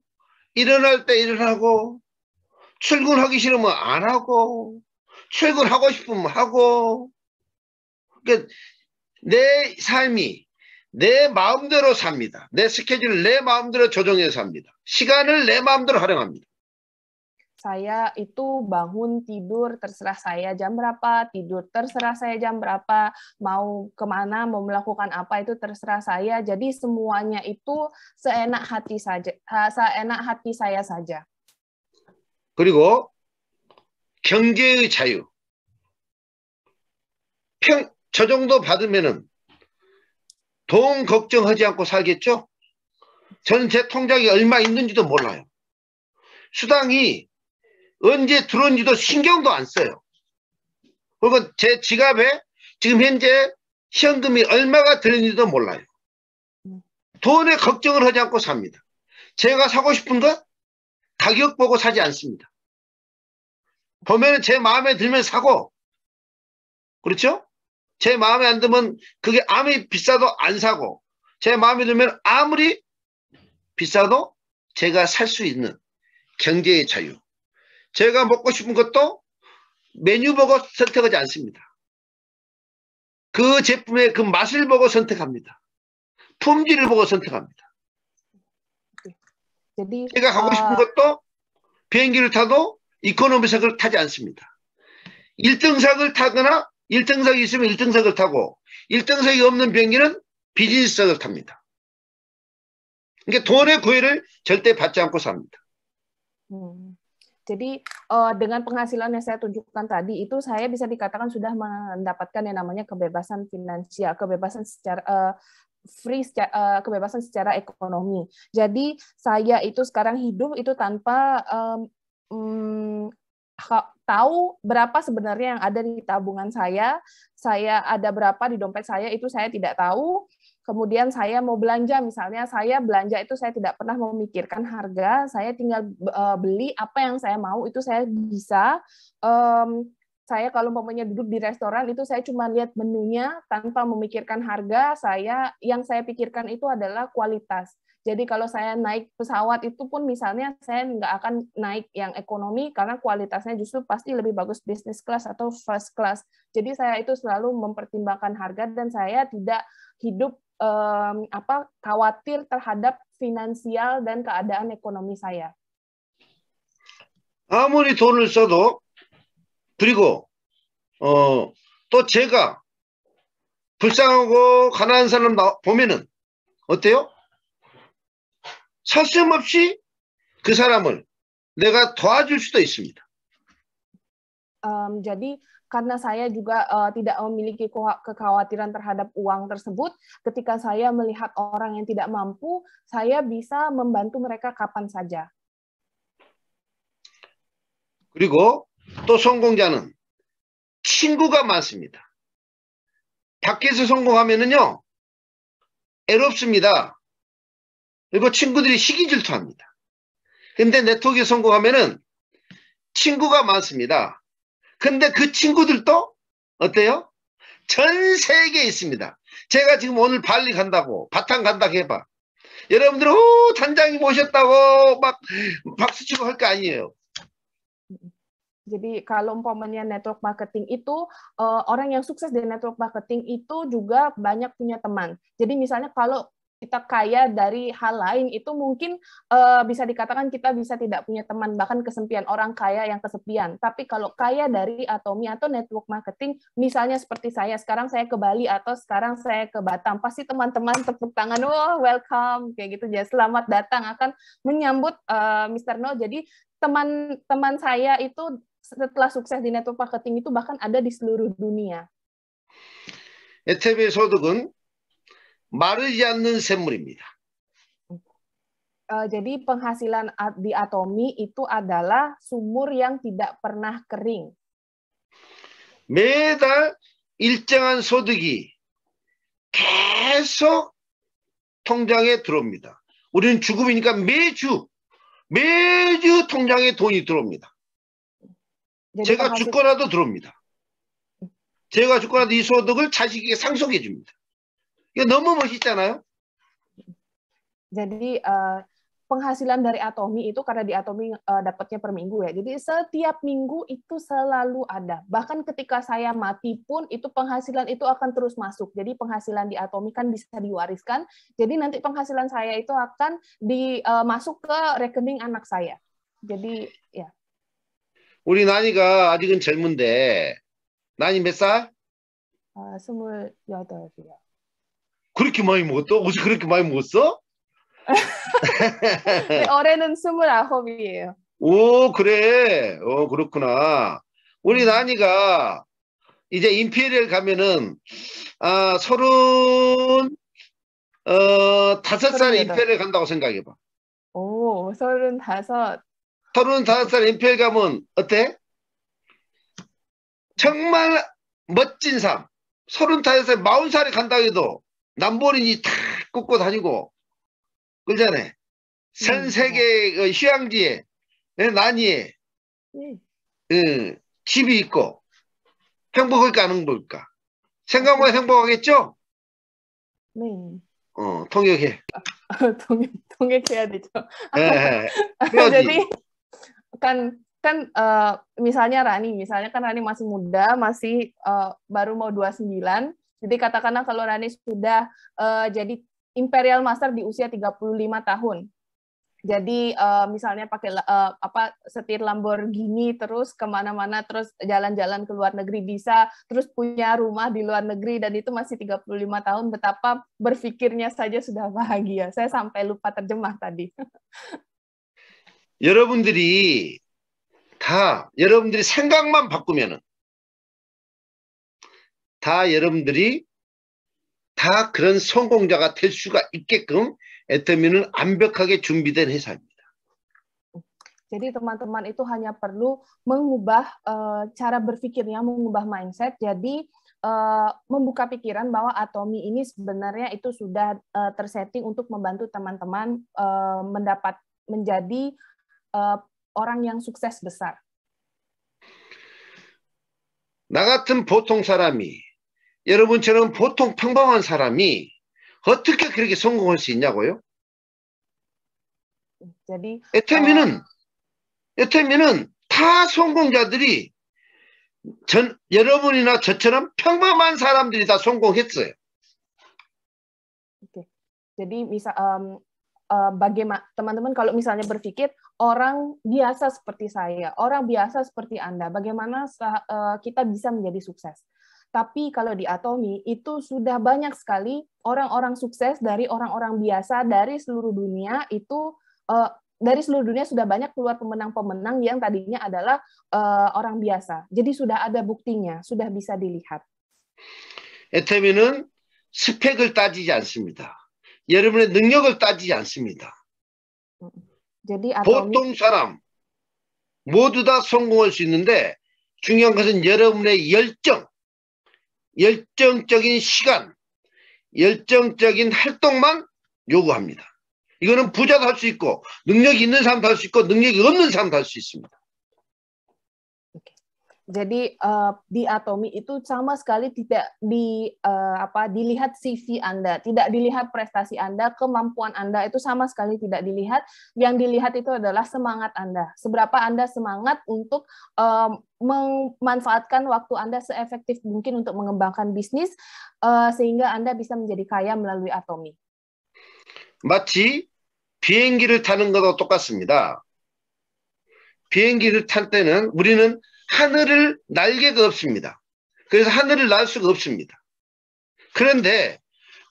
일어날 때 일어나고 출근하기 싫으면 안 하고 출근하고 싶으면 하고 그러니까 내 삶이 내 마음대로 삽니다. 내 스케줄을 내 마음대로 조정해서 삽니다. 시간을 내 마음대로 활용합니다. saya itu bangun tidur terserah saya jam berapa, tidur terserah saya jam berapa, mau kemana, mau melakukan apa itu terserah saya. Jadi semuanya itu seenak hati saja, seenak hati saya saja. 그리고 경제의 자유. 평, 저 정도 받으면은 돈 걱정하지 않고 살겠죠? 저는 제 통장에 얼마 있는지도 몰라요. 수당이 언제 들어온지도 신경도 안 써요. 그리고 제 지갑에 지금 현재 현금이 얼마가 들었는지도 몰라요. 돈에 걱정을 하지 않고 삽니다. 제가 사고 싶은 것 가격 보고 사지 않습니다. 보면 제 마음에 들면 사고 그렇죠? 제 마음에 안 들면 그게 아무리 비싸도 안 사고 제 마음에 들면 아무리 비싸도 제가 살 수 있는 경제의 자유 제가 먹고 싶은 것도 메뉴 보고 선택하지 않습니다. 그 제품의 그 맛을 보고 선택합니다. 품질을 보고 선택합니다. 제가 가고 싶은 것도 비행기를 타도 이코노미석을 타지 않습니다. 1등석을 타거나 1등석이 있으면 1등석을 타고 1등석이 없는 비행기는 비즈니스석을 탑니다. 그러니까 돈의 구애를 절대 받지 않고 삽니다. 음. Jadi uh, dengan penghasilan yang saya tunjukkan tadi itu saya bisa dikatakan sudah mendapatkan yang namanya kebebasan finansial, kebebasan secara uh, free secara, uh, kebebasan secara ekonomi. Jadi saya itu sekarang hidup itu tanpa um, um, tahu berapa sebenarnya yang ada di tabungan saya, saya ada berapa di dompet saya itu saya tidak tahu. Kemudian saya mau belanja misalnya saya belanja itu saya tidak pernah memikirkan harga saya tinggal uh, beli apa yang saya mau itu saya bisa saya kalau umpamanya duduk di restoran itu saya cuma lihat menunya tanpa memikirkan harga saya yang saya pikirkan itu adalah kualitas jadi kalau saya naik pesawat itu pun misalnya saya nggak akan naik yang ekonomi karena kualitasnya justru pasti lebih bagus business class atau first class. Jadi saya itu selalu mempertimbangkan harga dan saya tidak hidup um, apa khawatir terhadap finansial dan keadaan ekonomi saya. 아무리 돈을 써도 그리고 어, 또 제가 불쌍하고 가난한 사람 보면은 어때요? 서슴없이 그 사람을 내가 도와줄 수도 있습니다. Um, jadi karena saya juga uh, tidak memiliki kekhawatiran terhadap uang tersebut, ketika saya melihat orang yang tidak mampu, saya bisa membantu mereka kapan saja. 그리고 또 성공자는 친구가 많습니다. 밖에서 성공하면은요, 애롭습니다. 그리고 친구들이 시기 질투합니다. 근데 네트워크에 성공하면은 친구가 많습니다. 근데 그 친구들도 어때요? 전 세계에 있습니다. 제가 지금 오늘 발리 간다고 바탕 간다고 해봐. 여러분들 오 단장이 모셨다고 막 박수치고 할 거 아니에요. Jadi kalau umpamanya network marketing itu orang yang sukses di network marketing itu juga banyak punya teman. Jadi misalnya kalau kita kaya dari hal lain itu mungkin uh, bisa dikatakan kita bisa tidak punya teman bahkan kesepian orang kaya yang kesepian tapi kalau kaya dari atomi atau network marketing misalnya seperti saya sekarang saya ke Bali atau sekarang saya ke Batam pasti teman-teman tepuk tangan oh, welcome kayak gitu ya selamat datang akan menyambut uh, eh, Mr. No jadi teman-teman saya itu setelah sukses di network marketing itu bahkan ada di seluruh dunia. ETB 소득은 마르지 않는 샘물입니다. Uh, jadi penghasilan di Atomi itu adalah sumur yang tidak pernah kering. 매달 일정한 소득이 계속 통장에 들어옵니다. 우리는 주급이니까 매주 매주 통장에 돈이 들어옵니다. 제가 죽거나도 들어옵니다. 제가 죽거나도 이 소득을 자식에게 상속해 줍니다. 이거 너무 멋있잖아요. Jadi uh, penghasilan dari Atomi itu karena di Atomi uh, dapatnya per minggu ya. Jadi setiap minggu itu selalu ada. Bahkan ketika saya mati pun itu penghasilan itu akan terus masuk. Jadi penghasilan di Atomi kan bisa diwariskan. Jadi nanti penghasilan saya itu akan dimasuk uh, ke rekening anak saya. Jadi ya. 우리 나니가 아직은 젊은데 나니 몇 살? 아, 스물여덟이요. 그렇게 많이 먹었어? 어제 그렇게 많이 먹었어? 네, 올해는 스물아홉이에요. 오, 그래. 어, 그렇구나. 우리 나니가 이제 임페리얼 가면은, 아, 서른, 어, 다섯 살. 임페리얼 간다고 생각해 봐. 오, 서른다섯. 서른 다섯 살 임페리얼 가면 어때? 정말 멋진 삶. 서른 다섯 살, 마흔 살에 간다 해도 남보린이 탁 꽂고 다니고, 그러잖아. 전 음, 세계 그 휴양지에, 예, 난이에, 네. 예, 집이 있고, 행복할까, 안 행복할까? 생각만 행복하겠죠? 네. 어, 통역해. 통역, 통역해야 되죠. 예, 예. 해야지. Jadi kan kan eh, misalnya Rani, misalnya kan Rani masih muda, masih eh, baru mau 29. Jadi katakanlah kalau Rani sudah eh, jadi Imperial Master di usia 35 tahun. Jadi eh, misalnya pakai eh, apa setir Lamborghini terus ke mana-mana terus jalan-jalan ke luar negeri bisa terus punya rumah di luar negeri dan itu masih 35 tahun betapa berpikirnya saja sudah bahagia. Saya sampai lupa terjemah tadi. 여러분들이 다 여러분들이 생각만 바꾸면은 다 여러분들이 다 그런 성공자가 될 수가 있게끔 애터미는 완벽하게 준비된 회사입니다. Jadi teman-teman itu hanya perlu mengubah eh, cara berpikirnya, mengubah mindset. Jadi eh, membuka pikiran bahwa Atomi ini sebenarnya itu sudah eh, tersetting untuk membantu teman-teman eh, mendapat menjadi eh, orang yang sukses besar. 나 같은 보통 사람이 여러분처럼 보통 평범한 사람이 어떻게 그렇게 성공할 수 있냐고요? Jadi 애터미는 애터미는 다 성공자들이 전 여러분이나 저처럼 평범한 사람들이 다 성공했어요. Jadi bisa em, eh, bagaimana teman-teman kalau misalnya berpikir orang biasa seperti saya, orang biasa seperti Anda, bagaimana sa- eh, kita bisa menjadi sukses? Tapi kalau di Atomi itu sudah banyak sekali orang-orang sukses dari orang-orang biasa dari seluruh dunia itu eh, dari seluruh dunia sudah banyak keluar pemenang-pemenang yang tadinya adalah eh, orang biasa. Jadi sudah ada buktinya, sudah bisa dilihat. 애터미는 스펙을 따지지 않습니다. 여러분의 능력을 따지지 않습니다. Jadi Atomi 보통 사람 모두 다 성공할 수 있는데 중요한 것은 여러분의 열정, 열정적인 시간, 열정적인 활동만 요구합니다. 이거는 부자도 할 수 있고 능력이 있는 사람도 할 수 있고 능력이 없는 사람도 할 수 있습니다. Jadi eh, di Atomi itu sama sekali tidak di eh, apa dilihat CV Anda, tidak dilihat prestasi Anda, kemampuan Anda itu sama sekali tidak dilihat. Yang dilihat itu adalah semangat Anda. Seberapa Anda semangat untuk eh, memanfaatkan waktu Anda seefektif mungkin untuk mengembangkan bisnis eh, sehingga Anda bisa menjadi kaya melalui Atomi. 마치 비행기를 타는 것과 똑같습니다. 비행기를 탈 때는 우리는 하늘을 날개가 없습니다. 그래서 하늘을 날 수가 없습니다. 그런데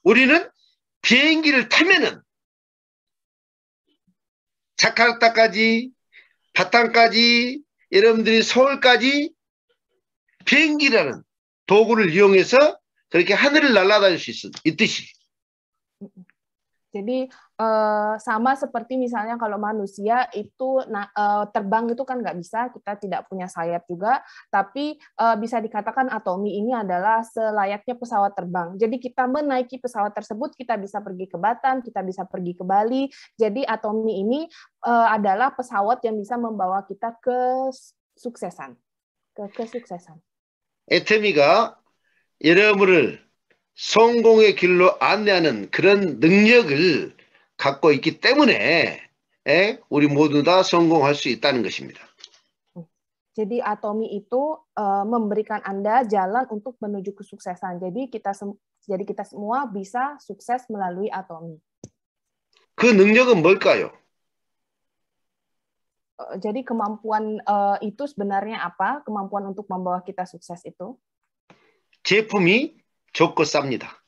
우리는 비행기를 타면은 자카르타까지 바탕까지 여러분들이 서울까지 비행기라는 도구를 이용해서 그렇게 하늘을 날아다닐 수 있, 있듯이 Jadi eh, sama seperti misalnya kalau manusia itu na- eh, terbang itu kan nggak bisa, kita tidak punya sayap juga, tapi eh, bisa dikatakan atomi ini adalah selayaknya pesawat terbang. Jadi kita menaiki pesawat tersebut, kita bisa pergi ke Batam, kita bisa pergi ke Bali. Jadi atomi ini eh, adalah pesawat yang bisa membawa kita ke suksesan, ke kesuksesan. 에테미가 여러분을 성공의 길로 안내하는 그런 능력을 갖고 있기 때문에 에, 우리 모두 다 성공할 수 있다는 것입니다. Jadi atomi itu uh, memberikan Anda jalan untuk menuju kesuksesan. Jadi kita jadi kita semua bisa sukses melalui atomi. 그 능력은 뭘까요? Uh, jadi kemampuan uh, itu sebenarnya apa? Kemampuan untuk membawa kita sukses itu? 제품이 좋고 쌉니다.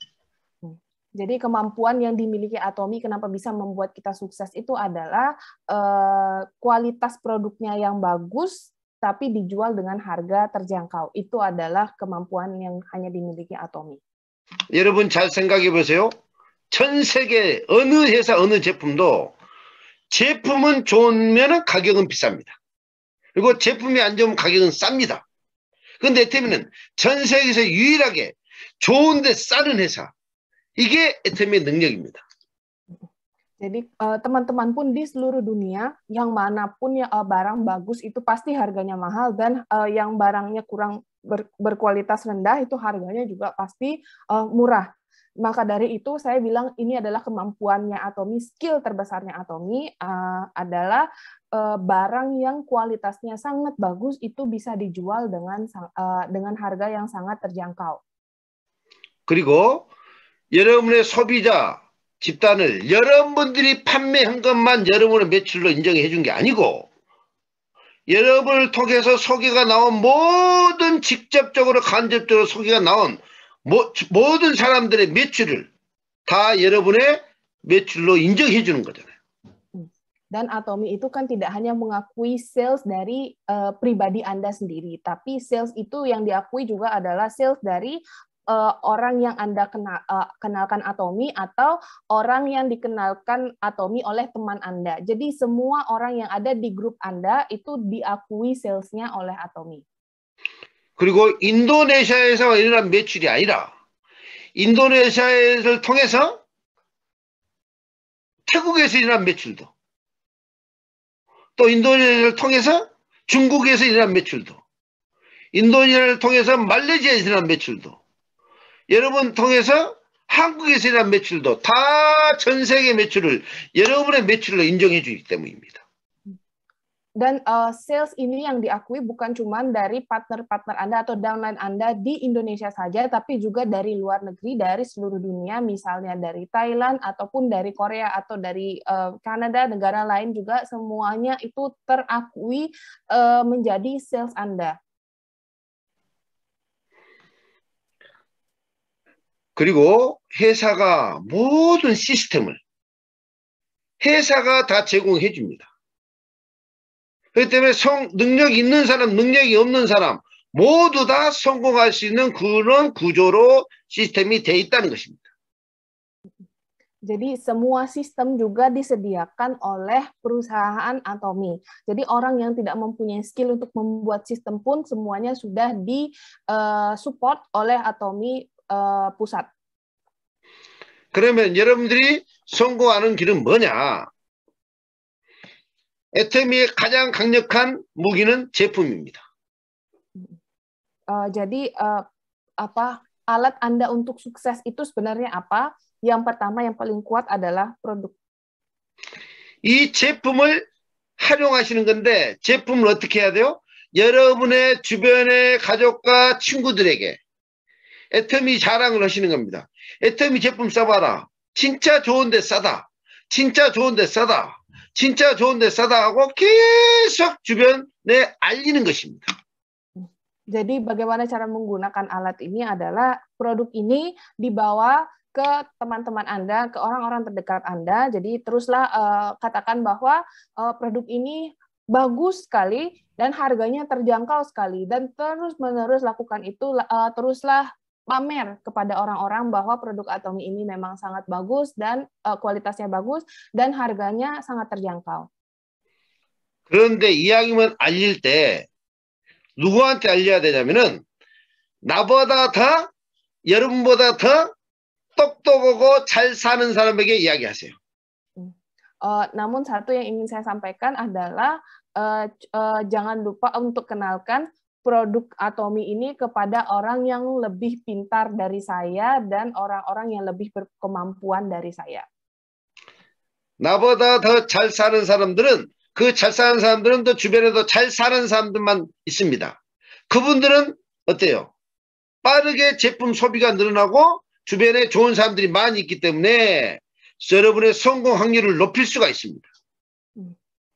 Jadi kemampuan yang dimiliki Atomi kenapa bisa membuat kita sukses itu adalah uh, kualitas produknya yang bagus tapi dijual dengan harga terjangkau. Itu adalah kemampuan yang hanya dimiliki Atomi. 여러분 잘 생각해 보세요. 전 세계 어느 회사 어느 제품도 제품은 좋으면 가격은 비쌉니다. 그리고 제품이 안 좋으면 가격은 쌉니다. 그런데 에테미는 전 세계에서 유일하게 좋은데 싸는 회사. 이게 에테미의 능력입니다. Jadi teman-teman pun di seluruh dunia yang manapun ya barang bagus itu pasti harganya mahal dan yang barangnya kurang berkualitas rendah itu harganya juga pasti murah. Maka dari itu saya bilang ini adalah kemampuannya Atomi, skill terbesarnya Atomi adalah barang yang kualitasnya sangat bagus itu bisa dijual dengan dengan harga yang sangat terjangkau. 그리고 여러분의 소비자 집단을 여러분들이 판매한 것만 여러분의 매출로 인정해 준 게 아니고 여러분을 통해서 소개가 나온 모든 직접적으로 간접적으로 소개가 나온 모, 모든 사람들의 매출을 다 여러분의 매출로 인정해 주는 거잖아요. Dan Atomi itu kan tidak hanya mengakui sales dari uh, pribadi Anda sendiri, tapi sales itu yang diakui juga adalah sales dari uh, orang yang Anda kenal, uh, kenalkan Atomi atau orang yang dikenalkan Atomi oleh teman Anda. Jadi semua orang yang ada di grup Anda itu diakui salesnya oleh Atomi. 그리고 인도네시아에서 일어난 매출이 아니라 인도네시아를 통해서 태국에서 일어난 매출도 또 인도네시아를 통해서 중국에서 일어난 매출도 인도네시아를 통해서 말레이시아에서 일어난 매출도 여러분 통해서 한국에서 일어난 매출도 다 전 세계 매출을 여러분의 매출로 인정해 주기 때문입니다. Dan uh, sales ini yang diakui bukan cuma dari partner-partner Anda atau downline Anda di Indonesia saja, tapi juga dari luar negeri, dari seluruh dunia, misalnya dari Thailand ataupun dari Korea atau dari uh, Kanada, negara lain juga semuanya itu terakui uh, menjadi sales Anda. 그리고 회사가 모든 시스템을 회사가 다 제공해 줍니다. 그렇기 때문에 성, 능력 있는 사람, 능력이 없는 사람 모두 다 성공할 수 있는 그런 구조로 시스템이 돼 있다는 것입니다. Jadi semua sistem juga disediakan oleh perusahaan Atomi. Jadi orang yang tidak mempunyai skill untuk membuat sistem pun semuanya sudah di uh, support oleh Atomi uh, pusat. 그러면 여러분들이 성공하는 길은 뭐냐? 에테미의 가장 강력한 무기는 제품입니다. Uh, jadi uh, apa alat Anda untuk sukses itu sebenarnya apa? Yang pertama yang paling kuat adalah produk. 이 제품을 활용하시는 건데 제품을 어떻게 해야 돼요? 여러분의 주변의 가족과 친구들에게 애터미 자랑을 하시는 겁니다. 애터미 제품 써봐라. 진짜 좋은데 싸다. 진짜 좋은데 싸다. 진짜 좋은데 싸다 하고 계속 주변에 알리는 것입니다. Jadi bagaimana cara menggunakan alat ini adalah produk ini dibawa ke teman-teman Anda, ke orang-orang terdekat Anda. Jadi teruslah uh, katakan bahwa uh, produk ini bagus sekali dan harganya terjangkau sekali dan terus-menerus lakukan itu uh, teruslah pamer kepada orang-orang bahwa produk Atomi ini memang sangat bagus dan uh, kualitasnya bagus dan harganya sangat terjangkau. 그런데 이야기만 알릴 때 누구한테 알려야 되냐면은 나보다 더 여러분보다 더 똑똑하고 잘 사는 사람에게 이야기하세요. Uh, namun satu yang ingin saya sampaikan adalah uh, uh, jangan lupa untuk kenalkan produk Atomi ini kepada orang yang lebih pintar dari saya dan orang-orang yang lebih berkemampuan dari saya. 나보다 더 잘 사는 사람들은 그 잘 사는 사람들은 또 주변에도 잘 사는 사람들만 있습니다. 그분들은 어때요? 빠르게 제품 소비가 늘어나고 주변에 좋은 사람들이 많이 있기 때문에 여러분의 성공 확률을 높일 수가 있습니다.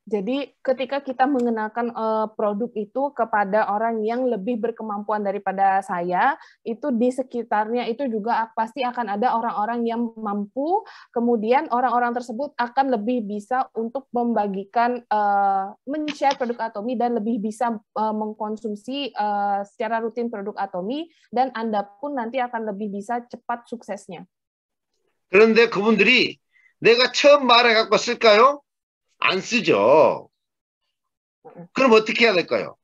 Jadi ketika kita mengenalkan uh, produk itu kepada orang yang lebih berkemampuan daripada saya, itu di sekitarnya itu juga pasti akan ada orang-orang yang mampu. Kemudian orang-orang tersebut akan lebih bisa untuk membagikan, uh, men-share produk Atomi dan lebih bisa uh, mengkonsumsi uh, secara rutin produk Atomi dan Anda pun nanti akan lebih bisa cepat suksesnya. 그런데 그분들이 내가 처음 말해갖고 쓸까요? 안 쓰죠. 그럼 어떻게 해야 될까요?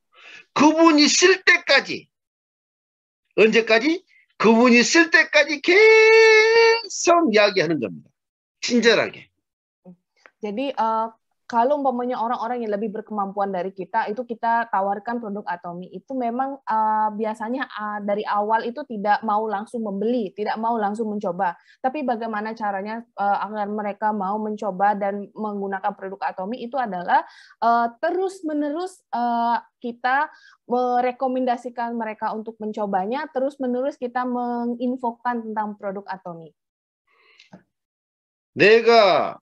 그분이 쓸 때까지 언제까지? 그분이 쓸 때까지 계속 이야기하는 겁니다. 친절하게. Jadi kalau umpamanya orang-orang yang lebih berkemampuan dari kita itu kita tawarkan produk Atomi itu memang uh, biasanya uh, dari awal itu tidak mau langsung membeli, tidak mau langsung mencoba. Tapi bagaimana caranya uh, agar mereka mau mencoba dan menggunakan produk Atomi itu adalah uh, terus-menerus uh, kita merekomendasikan mereka untuk mencobanya, terus-menerus kita menginfokan tentang produk Atomi. 내가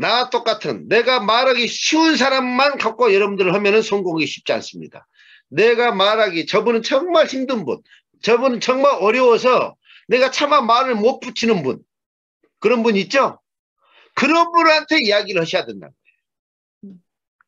나 똑같은 내가 말하기 쉬운 사람만 갖고 여러분들 하면은 성공이 쉽지 않습니다. 내가 말하기 저분은 정말 힘든 분, 저분은 정말 어려워서 내가 차마 말을 못 붙이는 분 그런 분 있죠? 그런 분한테 이야기를 하셔야 된다.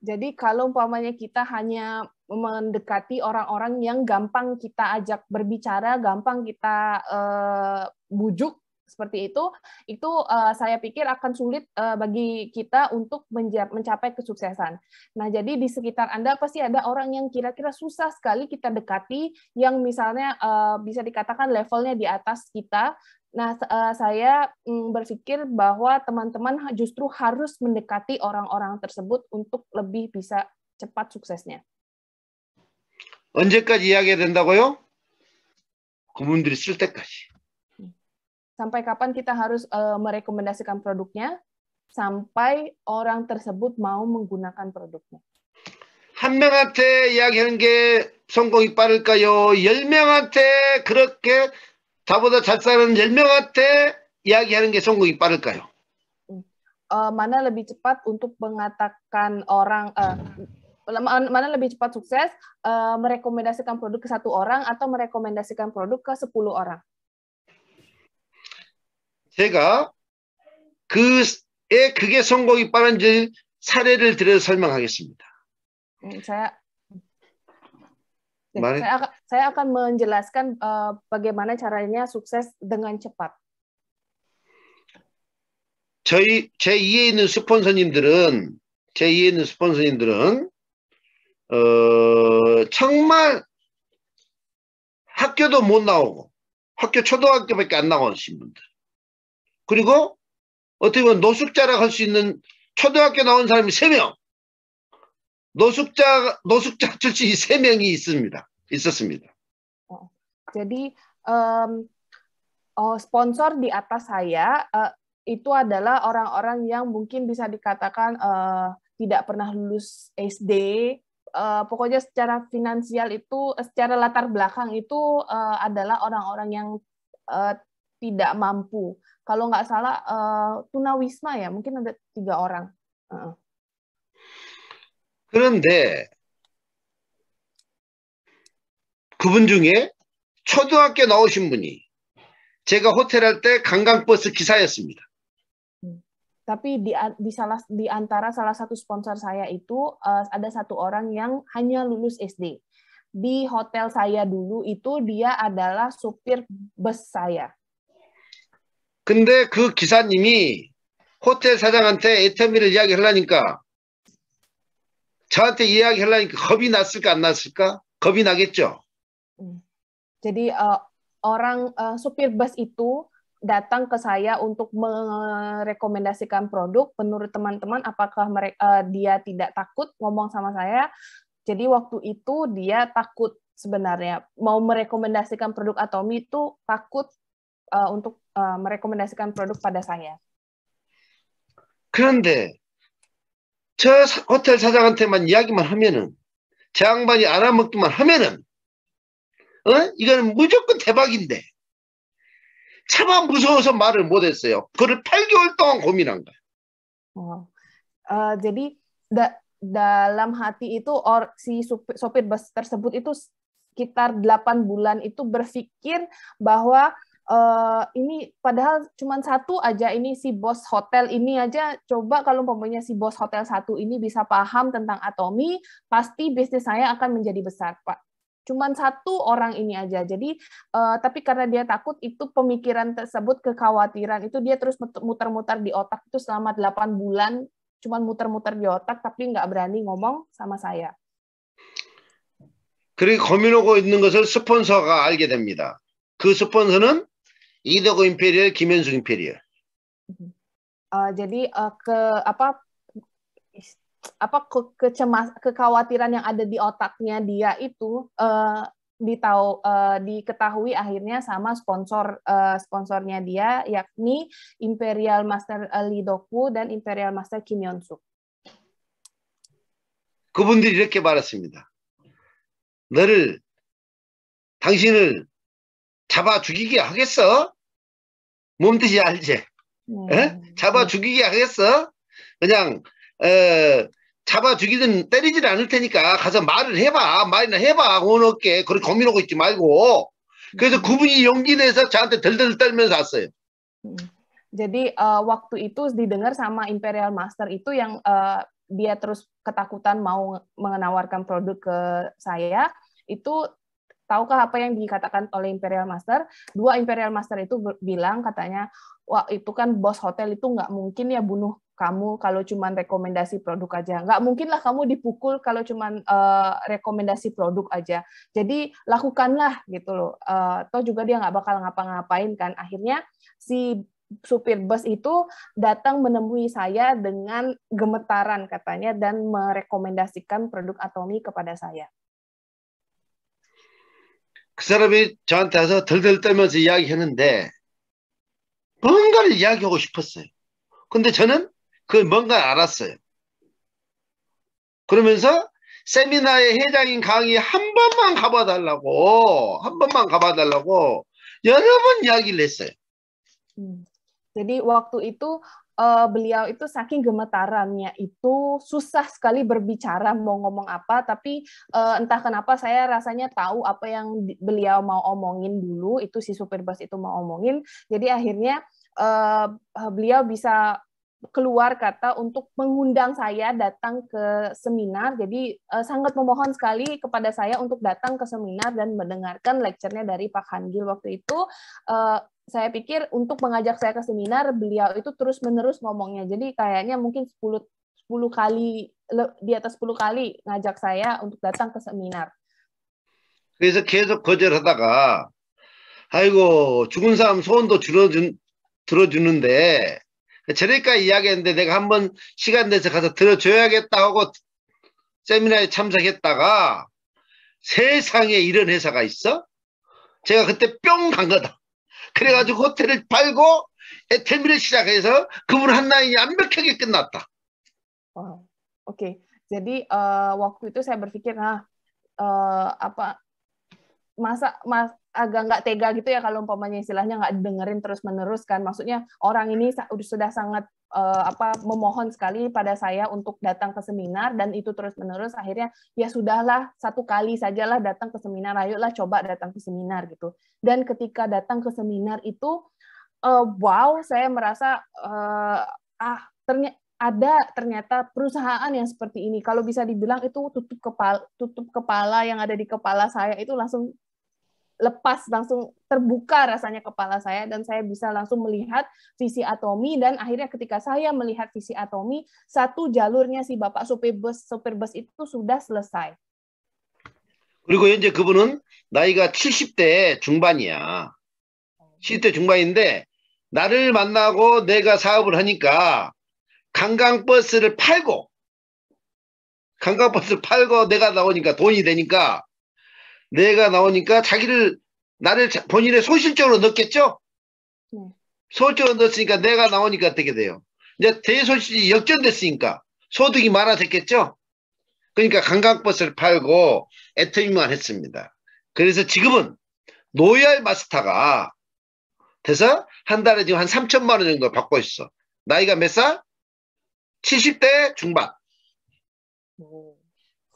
Jadi kalau umpamanya kita hanya mendekati orang-orang yang gampang kita ajak berbicara, gampang kita uh, bujuk seperti itu, itu uh, saya pikir akan sulit uh, bagi kita untuk mencapai kesuksesan. Nah, jadi di sekitar Anda pasti ada orang yang kira-kira susah sekali kita dekati, yang misalnya uh, bisa dikatakan levelnya di atas kita. Nah, uh, saya um, berpikir bahwa teman-teman justru harus mendekati orang-orang tersebut untuk lebih bisa cepat suksesnya. 언제까지 이야기해야 된다고요? 그분들이 쓸 때까지. Sampai kapan kita harus uh, merekomendasikan produknya? Sampai orang tersebut mau menggunakan produknya. 한 명한테 이야기하는 게 성공이 빠를까요? 열 명한테 그렇게 자보다 잘 사는 열 명한테 이야기하는 게 성공이 빠를까요? Uh, mana lebih cepat untuk mengatakan orang uh, mana lebih cepat sukses uh, merekomendasikan produk ke satu orang atau merekomendasikan produk ke sepuluh orang? 제가 그에 그게 성공이 빠른지 사례를 들어 설명하겠습니다. saya saya, akan, saya akan menjelaskan uh, bagaimana caranya sukses dengan cepat. 저희 제 2에 있는 스폰서님들은 제 2에 있는 스폰서님들은 어, 정말 학교도 못 나오고 학교 초등학교밖에 안 나오신 분들 그리고 어떻게 보면 노숙자라 할 수 있는 초등학교 나온 사람이 3명, 노숙자, 노숙자 출신이 3명이 있습니다. 있었습니다. 어, jadi um, oh, sponsor di atas saya uh, itu adalah orang-orang yang mungkin bisa dikatakan uh, tidak pernah lulus SD. Uh, pokoknya secara finansial itu, secara latar belakang itu uh, adalah orang-orang yang uh, tidak mampu. Kalau nggak salah uh, tunawisma ya, mungkin ada tiga orang. Uh. 그런데 그분 중에 초등학교 나오신 분이 제가 호텔 할 때 관광버스 기사였습니다. Tapi di, di salah di antara salah satu sponsor saya itu uh, ada satu orang yang hanya lulus SD. Di hotel saya dulu itu dia adalah supir bus saya. 근데 그 기사님이 호텔 사장한테 애터미를 이야기하려니까 저한테 이야기하려니까 겁이 났을까 안 났을까? 겁이 나겠죠. Jadi uh, orang uh, supir bus itu datang ke saya untuk merekomendasikan produk. Menurut teman-teman, apakah mereka uh, dia tidak takut ngomong sama saya? Jadi waktu itu dia takut sebenarnya mau merekomendasikan produk Atomi itu takut uh, untuk uh, merekomendasikan produk pada saya. 그런데 저 사- 호텔 사장한테만 이야기만 하면은 제 양반이 알아먹기만 하면은 어? 이거는 무조건 대박인데 차마 무서워서 말을 못했어요. 그를 8개월 동안 고민한 거야. Wow. Eh, jadi da- dalam hati itu or si supir, sopir bus tersebut itu sekitar 8 bulan itu berpikir bahwa eh, ini padahal cuma satu aja ini si bos hotel ini aja coba kalau umpamanya si bos hotel satu ini bisa paham tentang atomi pasti bisnis saya akan menjadi besar pak cuman satu orang ini aja jadi eh, tapi karena dia takut itu pemikiran tersebut kekhawatiran itu dia terus muter-muter di otak itu selama 8 bulan cuman muter-muter di otak tapi nggak berani ngomong sama saya 그리고 고민하고 있는 것을 스폰서가 알게 됩니다. 그 스폰서는 이덕호 임페리얼, 김현숙 임페리얼. Eh, jadi eh, ke apa apa ke, kecemas kekhawatiran yang ada di otaknya dia itu eh, ditahu eh, diketahui akhirnya sama sponsor eh, sponsornya dia yakni Imperial Master eh, Lee Doku dan Imperial Master Kim Yeon Suk. 그분들이 이렇게 말했습니다. 너를 당신을 잡아 죽이게 하겠어? 몸 뜻이 알지? 네. 에? 잡아 죽이게 하겠어? 그냥 어, 잡아 죽이든 때리질 않을 테니까 가서 말을 해봐. 말이나 해봐. 온 어깨. 그렇게 고민하고 있지 말고. 그래서 그분이 용기 내서 저한테 덜덜 떨면서 왔어요. Hmm. Jadi eh, waktu itu didengar sama Imperial Master itu yang eh, dia terus ketakutan mau menawarkan produk ke saya itu tahukah apa yang dikatakan oleh Imperial Master? Dua Imperial Master itu bilang katanya, wah itu kan bos hotel itu nggak mungkin ya bunuh kamu kalau cuman rekomendasi produk aja. Nggak mungkin lah kamu dipukul kalau cuman eh, rekomendasi produk aja. Jadi lakukanlah gitu loh. Eh, toh juga dia nggak bakal ngapa-ngapain kan. Akhirnya si supir bus itu datang menemui saya dengan gemetaran katanya dan merekomendasikan produk Atomi kepada saya. 그 사람이 저한테 와서 덜덜 떨면서 이야기했는데 뭔가를 이야기하고 싶었어요. 근데 저는 그 뭔가 알았어요. 그러면서 세미나의 회장인 강의 한 번만 가봐달라고 한 번만 가봐달라고 여러 번 이야기를 했어요. Hmm. Jadi waktu itu eh, beliau itu saking gemetarannya itu susah sekali berbicara mau ngomong apa, tapi eh, entah kenapa saya rasanya tahu apa yang beliau mau omongin dulu, itu si supir bus itu mau omongin. Jadi akhirnya eh, beliau bisa keluar kata untuk mengundang saya datang ke seminar. Jadi eh, sangat memohon sekali kepada saya untuk datang ke seminar dan mendengarkan lecture-nya dari Pak Hangil waktu itu. Eh, saya pikir untuk mengajak saya ke seminar, beliau itu terus-menerus ngomongnya. Jadi kayaknya mungkin 10 10 kali di atas 10 kali ngajak saya untuk datang ke seminar. 그래서 계속 거절하다가 아이고 죽은 사람 소원도 들어준, 들어주는데 저래까지 이야기했는데 내가 한번 시간 내서 가서 들어줘야겠다 하고 세미나에 참석했다가 세상에 이런 회사가 있어? 제가 그때 뿅 간 거다. 그래가지고 호텔을 팔고 에테미를 시작해서 그분 한 라인이 완벽하게 끝났다. Wow. Oke, jadi eh, waktu itu saya berpikir, nah eh, apa masa mas agak nggak tega gitu ya kalau umpamanya istilahnya nggak dengerin terus menerus kan. Maksudnya orang ini sudah sangat eh, apa memohon sekali pada saya untuk datang ke seminar dan itu terus menerus akhirnya ya sudahlah satu kali sajalah datang ke seminar. Ayolah coba datang ke seminar gitu. Dan ketika datang ke seminar itu eh, wow saya merasa eh, ah ternyata ada ternyata perusahaan yang seperti ini. Kalau bisa dibilang itu tutup kepala, tutup kepala yang ada di kepala saya itu langsung lepas, langsung terbuka rasanya kepala saya dan saya bisa langsung melihat visi atomi dan akhirnya ketika saya melihat visi atomi satu jalurnya si bapak supir bus supir bus itu sudah selesai. 그리고 현재 그분은 나이가 70대 중반이야. 70대 중반인데 나를 만나고 내가 사업을 하니까 관광버스를 팔고 관광버스를 팔고 내가 나오니까 돈이 되니까 내가 나오니까 자기를 나를 자- 본인의 소실적으로 넣겠죠? 네. 소실적으로 넣었으니까 내가 나오니까 어떻게 돼요? 이제 대소식이 역전됐으니까 소득이 많아졌겠죠? 그러니까 관광버스를 팔고 애터미만 했습니다. 그래서 지금은 노열 마스터가 돼서 한 달에 지금 한 3천만 원 정도 받고 있어. 나이가 몇 살? 70대 중반. Oh.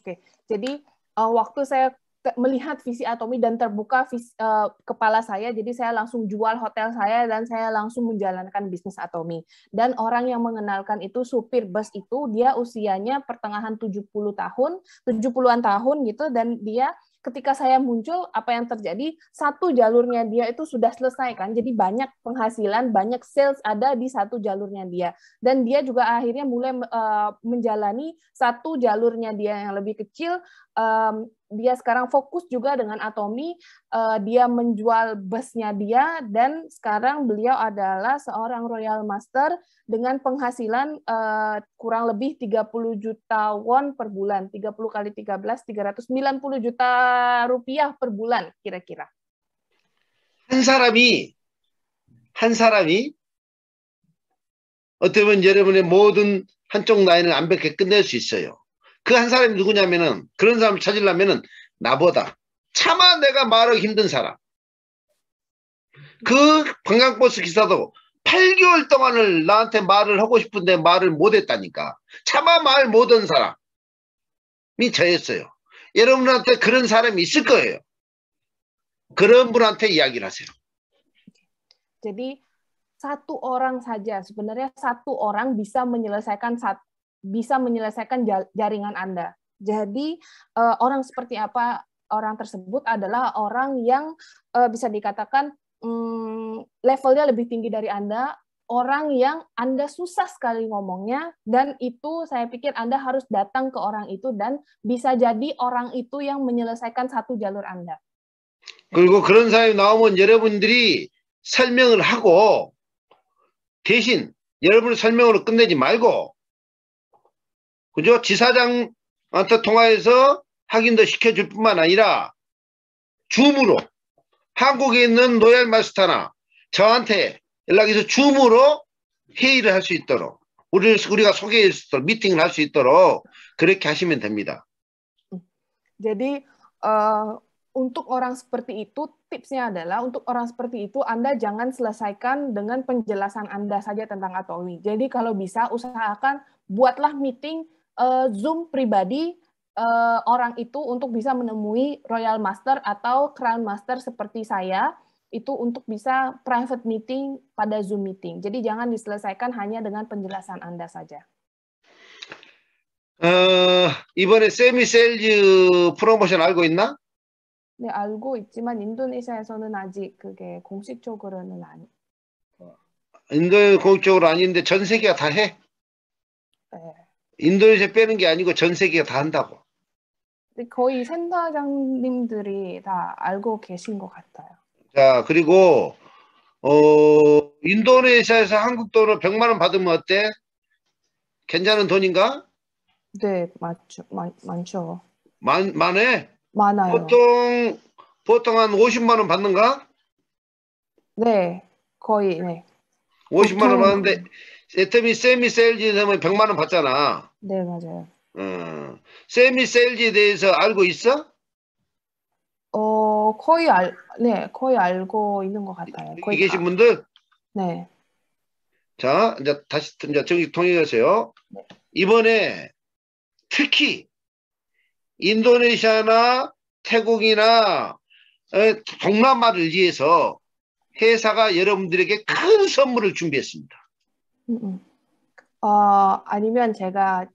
Oke, jadi uh, waktu saya ke- melihat visi Atomi dan terbuka vis- uh, kepala saya, jadi saya langsung jual hotel saya dan saya langsung menjalankan bisnis Atomi. Dan orang yang mengenalkan itu supir bus itu dia usianya pertengahan 70 tahun, 70-an tahun gitu dan dia ketika saya muncul apa yang terjadi? Satu jalurnya dia itu sudah selesai kan? Jadi banyak penghasilan banyak sales ada di satu jalurnya dia. Dan dia juga akhirnya mulai uh, menjalani satu jalurnya dia yang lebih kecil um, dia sekarang fokus juga dengan Atomi uh, dia menjual busnya dia dan sekarang beliau adalah seorang Royal Master dengan penghasilan uh, kurang lebih 30 juta won per bulan 30 kali 13 390 juta rupiah per bulan kira-kira 한 사람이, 한 사람이 어떻게 보면 여러분의 모든 한쪽 라인을 완벽하게 끝낼 수 있어요. 그 한 사람이 누구냐면은 그런 사람을 찾으려면은 나보다 차마 내가 말하기 힘든 사람. 그 관광버스 기사도 8개월 동안을 나한테 말을 하고 싶은데 말을 못했다니까. 차마 말 못한 사람이 저였어요. 여러분한테 그런 사람이 있을 거예요. 그런 분한테 이야기를 하세요. Jadi satu orang saja sebenarnya satu orang bisa menyelesaikan bisa menyelesaikan ja- jaringan Anda. Jadi eh, orang seperti apa orang tersebut adalah orang yang eh, bisa dikatakan mm, levelnya lebih tinggi dari Anda, orang yang Anda susah sekali ngomongnya dan itu saya pikir Anda harus datang ke orang itu dan bisa jadi orang itu yang menyelesaikan satu jalur Anda. 그리고 그런 사람이 나오면 여러분들이 설명을 하고 대신 여러분의 설명으로 끝내지 말고 그죠? 지사장한테 통화해서 확인도 시켜줄 뿐만 아니라 줌으로 한국에 있는 로얄 마스터나 저한테 연락해서 줌으로 회의를 할 수 있도록 우리를 우리가 소개할 수 있도록 미팅을 할 수 있도록 그렇게 하시면 됩니다. Jadi eh, untuk orang seperti itu tipsnya adalah untuk orang seperti itu Anda jangan selesaikan dengan penjelasan Anda saja tentang Atomi. Jadi kalau bisa usahakan buatlah meeting eh, Zoom pribadi eh, orang itu untuk bisa menemui Royal Master atau Crown Master seperti saya itu untuk bisa private meeting pada Zoom meeting. Jadi jangan diselesaikan hanya dengan penjelasan Anda saja. 어, 이번에 세미셀즈 프로모션 알고 있나? 네, 알고 있지만 인도네시아에서는 아직 그게 공식적으로는 아니. 인도 공식적으로 아닌데 전 세계가 다 해. 네. 인도네시아 빼는 게 아니고 전 세계가 다 한다고. 거의 센터장님들이 다 알고 계신 것 같아요. 자, 그리고 어, 인도네시아에서 한국 돈으로 100만 원 받으면 어때? 괜찮은 돈인가? 네, 맞죠. 많, 많죠. 만, 만에? 많아요. 보통 보통 한 50만 원 받는가? 네, 거의 네. 50만 원 보통- 받는데 세미 세미 세일즈 되면 100만 원 받잖아. 네, 맞아요. 어, 세미 세일즈에 대해서 알고 있어? 어, 거의 알, 네, 거의 알고 있는 것 같아요. 여기 거의 계신 다. 분들 네, 자, 이제 다시 이제 정식 통역하세요. 네. 이번에 특히 인도네시아나 태국이나 어, 동남아를 위해서 회사가 여러분들에게 큰 선물을 준비했습니다. 음, 음. 어, 아니면 제가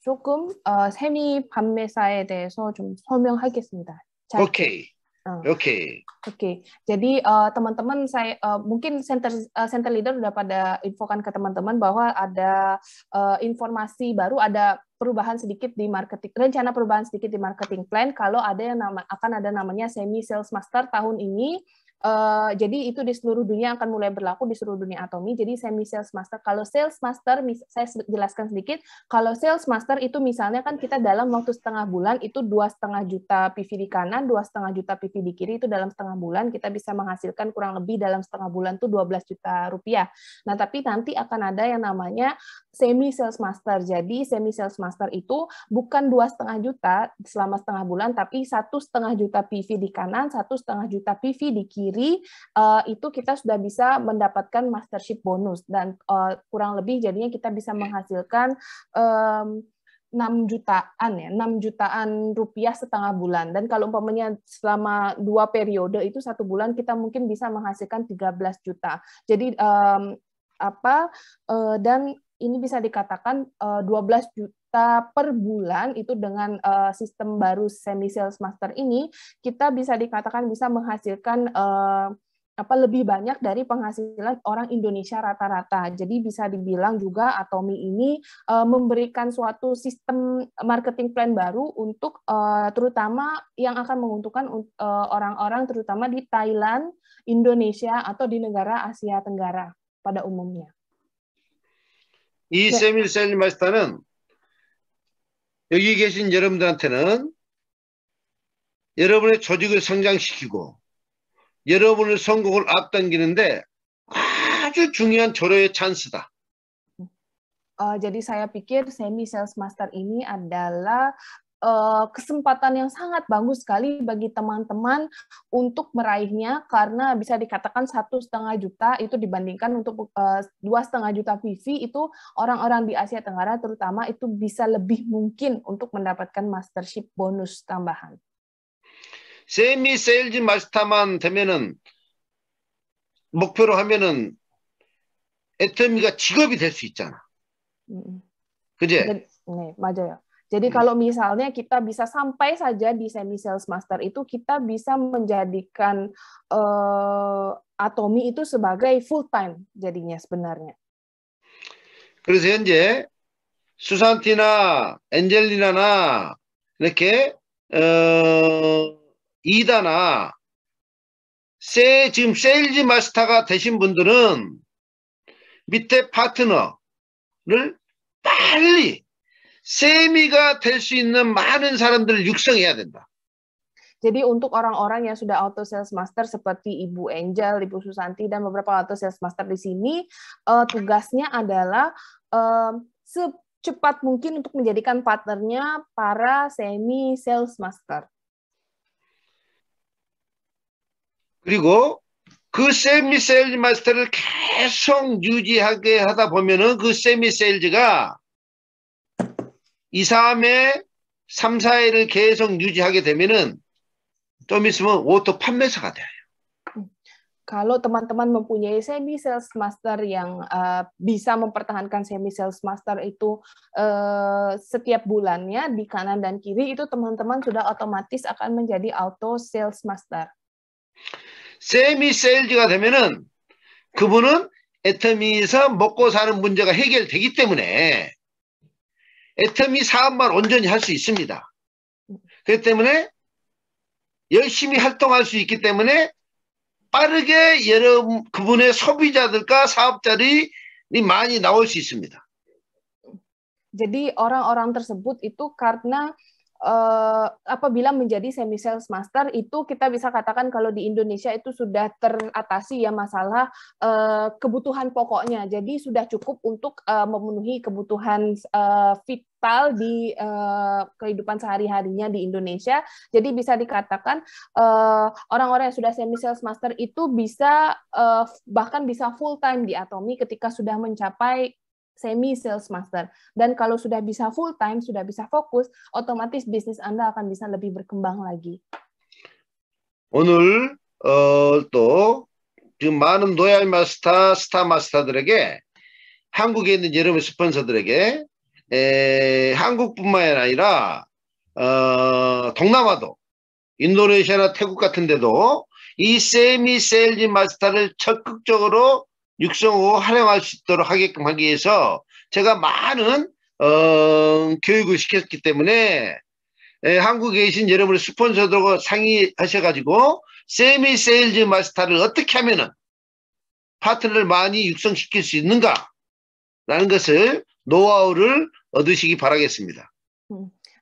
조금 어, 세미 판매사에 대해서 좀 설명하겠습니다. 짧게. 오케이, 어. 오케이. Oke, jadi eh, teman-teman saya eh, mungkin center eh, center leader udah pada infokan ke teman-teman bahwa ada eh, informasi baru, ada perubahan sedikit di marketing, rencana perubahan sedikit di marketing plan. Kalau ada yang nama akan ada namanya semi sales master tahun ini Uh, jadi itu di seluruh dunia akan mulai berlaku di seluruh dunia Atomi. Jadi semi sales master. Kalau sales master, saya jelaskan sedikit. Kalau sales master itu misalnya kan kita dalam waktu setengah bulan itu dua setengah juta PV di kanan, dua setengah juta PV di kiri itu dalam setengah bulan kita bisa menghasilkan kurang lebih dalam setengah bulan itu 12 juta rupiah. Nah tapi nanti akan ada yang namanya semi sales master. Jadi semi sales master itu bukan dua setengah juta selama setengah bulan, tapi satu setengah juta PV di kanan, satu setengah juta PV di kiri sendiri uh, itu kita sudah bisa mendapatkan mastership bonus dan uh, kurang lebih jadinya kita bisa menghasilkan um, 6 jutaan ya, 6 jutaan rupiah setengah bulan. Dan kalau umpamanya selama dua periode itu satu bulan kita mungkin bisa menghasilkan 13 juta. Jadi um, apa uh, dan ini bisa dikatakan uh, 12 juta kita per bulan itu dengan uh, sistem baru semi sales master ini kita bisa dikatakan bisa menghasilkan uh, apa lebih banyak dari penghasilan orang Indonesia rata-rata. Jadi bisa dibilang juga Atomi ini uh, memberikan suatu sistem marketing plan baru untuk uh, terutama yang akan menguntungkan uh, orang-orang terutama di Thailand, Indonesia atau di negara Asia Tenggara pada umumnya. İyi ya. Semil 여기 계신 여러분들한테는 여러분의 조직을 성장시키고 여러분의 성공을 앞당기는데 아주 중요한 절호의 찬스다. Uh, jadi saya pikir semi sales master ini adalah kesempatan yang sangat bagus sekali bagi teman-teman untuk meraihnya karena bisa dikatakan satu setengah juta itu dibandingkan untuk dua uh, setengah juta PV itu orang-orang di Asia Tenggara terutama itu bisa lebih mungkin untuk mendapatkan mastership bonus tambahan. 세미 세일즈 마스터만 되면은 목표로 하면은 애터미가 직업이 될 수 있잖아. 그제? 네, 맞아요. Jadi hmm. kalau misalnya kita bisa sampai saja di semi sales master itu kita bisa menjadikan uh, Atomi itu sebagai full time jadinya sebenarnya. 그래서 현재 수산티나 엔젤리나나 이렇게 어 이다나 세 지금 세일즈 마스터가 되신 분들은 밑에 파트너를 빨리 세미가 될 수 있는 많은 사람들을 육성해야 된다. Jadi untuk orang-orang yang sudah auto sales master seperti Ibu Angel, Ibu Susanti dan beberapa auto sales master di sini, uh, tugasnya adalah uh, secepat mungkin untuk menjadikan partnernya para semi sales master. 그리고 그 세미 세일즈 마스터를 계속 유지하게 하다 보면은 그 세미 세일즈가 2, 3회, 3, 4회를 계속 유지하게 되면은 좀 있으면 오토 판매사가 돼요. Kalau teman-teman mempunyai semi sales master yang uh, bisa mempertahankan semi sales master itu uh, setiap bulannya di kanan dan kiri itu teman-teman sudah otomatis akan menjadi auto sales master. 세미 세일즈가 되면은 그분은 애터미에서 먹고 사는 문제가 해결되기 때문에 애터미 사업만 온전히 할 수 있습니다. 그렇기 때문에 열심히 활동할 수 있기 때문에 빠르게 여러 그분의 소비자들과 사업자들이 많이 나올 수 있습니다. Jadi orang-orang tersebut itu karena uh, apabila menjadi semi sales master itu kita bisa katakan kalau di Indonesia itu sudah teratasi ya masalah uh, kebutuhan pokoknya. Jadi sudah cukup untuk uh, memenuhi kebutuhan uh, vital di kehidupan sehari-harinya di Indonesia. Jadi bisa dikatakan orang-orang yang sudah semi sales master itu bisa bahkan bisa full time di Atomi ketika sudah mencapai semi sales master. Dan kalau sudah bisa full time, sudah bisa fokus, otomatis bisnis Anda akan bisa lebih berkembang lagi. 오늘 어, 또 지금 많은 노얄 마스터, 스타 마스터들에게 한국에 있는 여러분 스폰서들에게 에, 한국뿐만 아니라 어, 동남아도 인도네시아나 태국 같은 데도 이 세미 세일즈 마스터를 적극적으로 육성으로 활용할 수 있도록 하게끔 하기 위해서 제가 많은 어, 교육을 시켰기 때문에 에, 한국에 계신 여러분의 스폰서들과 상의하셔가지고 세미 세일즈 마스터를 어떻게 하면은 파트너를 많이 육성시킬 수 있는가 라는 것을 노하우를 얻으시기 바라겠습니다.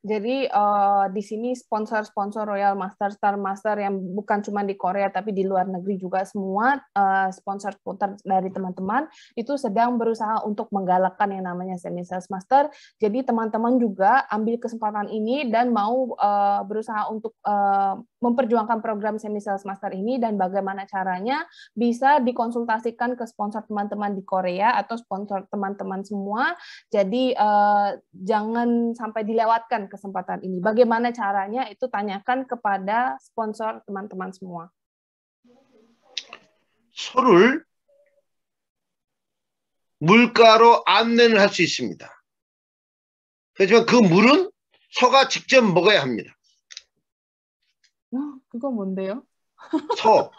Jadi uh, di sini sponsor-sponsor Royal Master, Star Master yang bukan cuma di Korea tapi di luar negeri juga semua uh, sponsor-sponsor dari teman-teman itu sedang berusaha untuk menggalakkan yang namanya Semi Sales Master. Jadi teman-teman juga ambil kesempatan ini dan mau uh, berusaha untuk uh, memperjuangkan program Semi Sales Master ini dan bagaimana caranya bisa dikonsultasikan ke sponsor teman-teman di Korea atau sponsor teman-teman semua. Jadi uh, jangan sampai dilewatkan kesempatan ini. Bagaimana caranya itu tanyakan kepada sponsor teman-teman semua. 소를 물가로 안내를 할 수 있습니다. 하지만 그 물은 소가 직접 먹어야 합니다. 어, 그거 뭔데요? 소.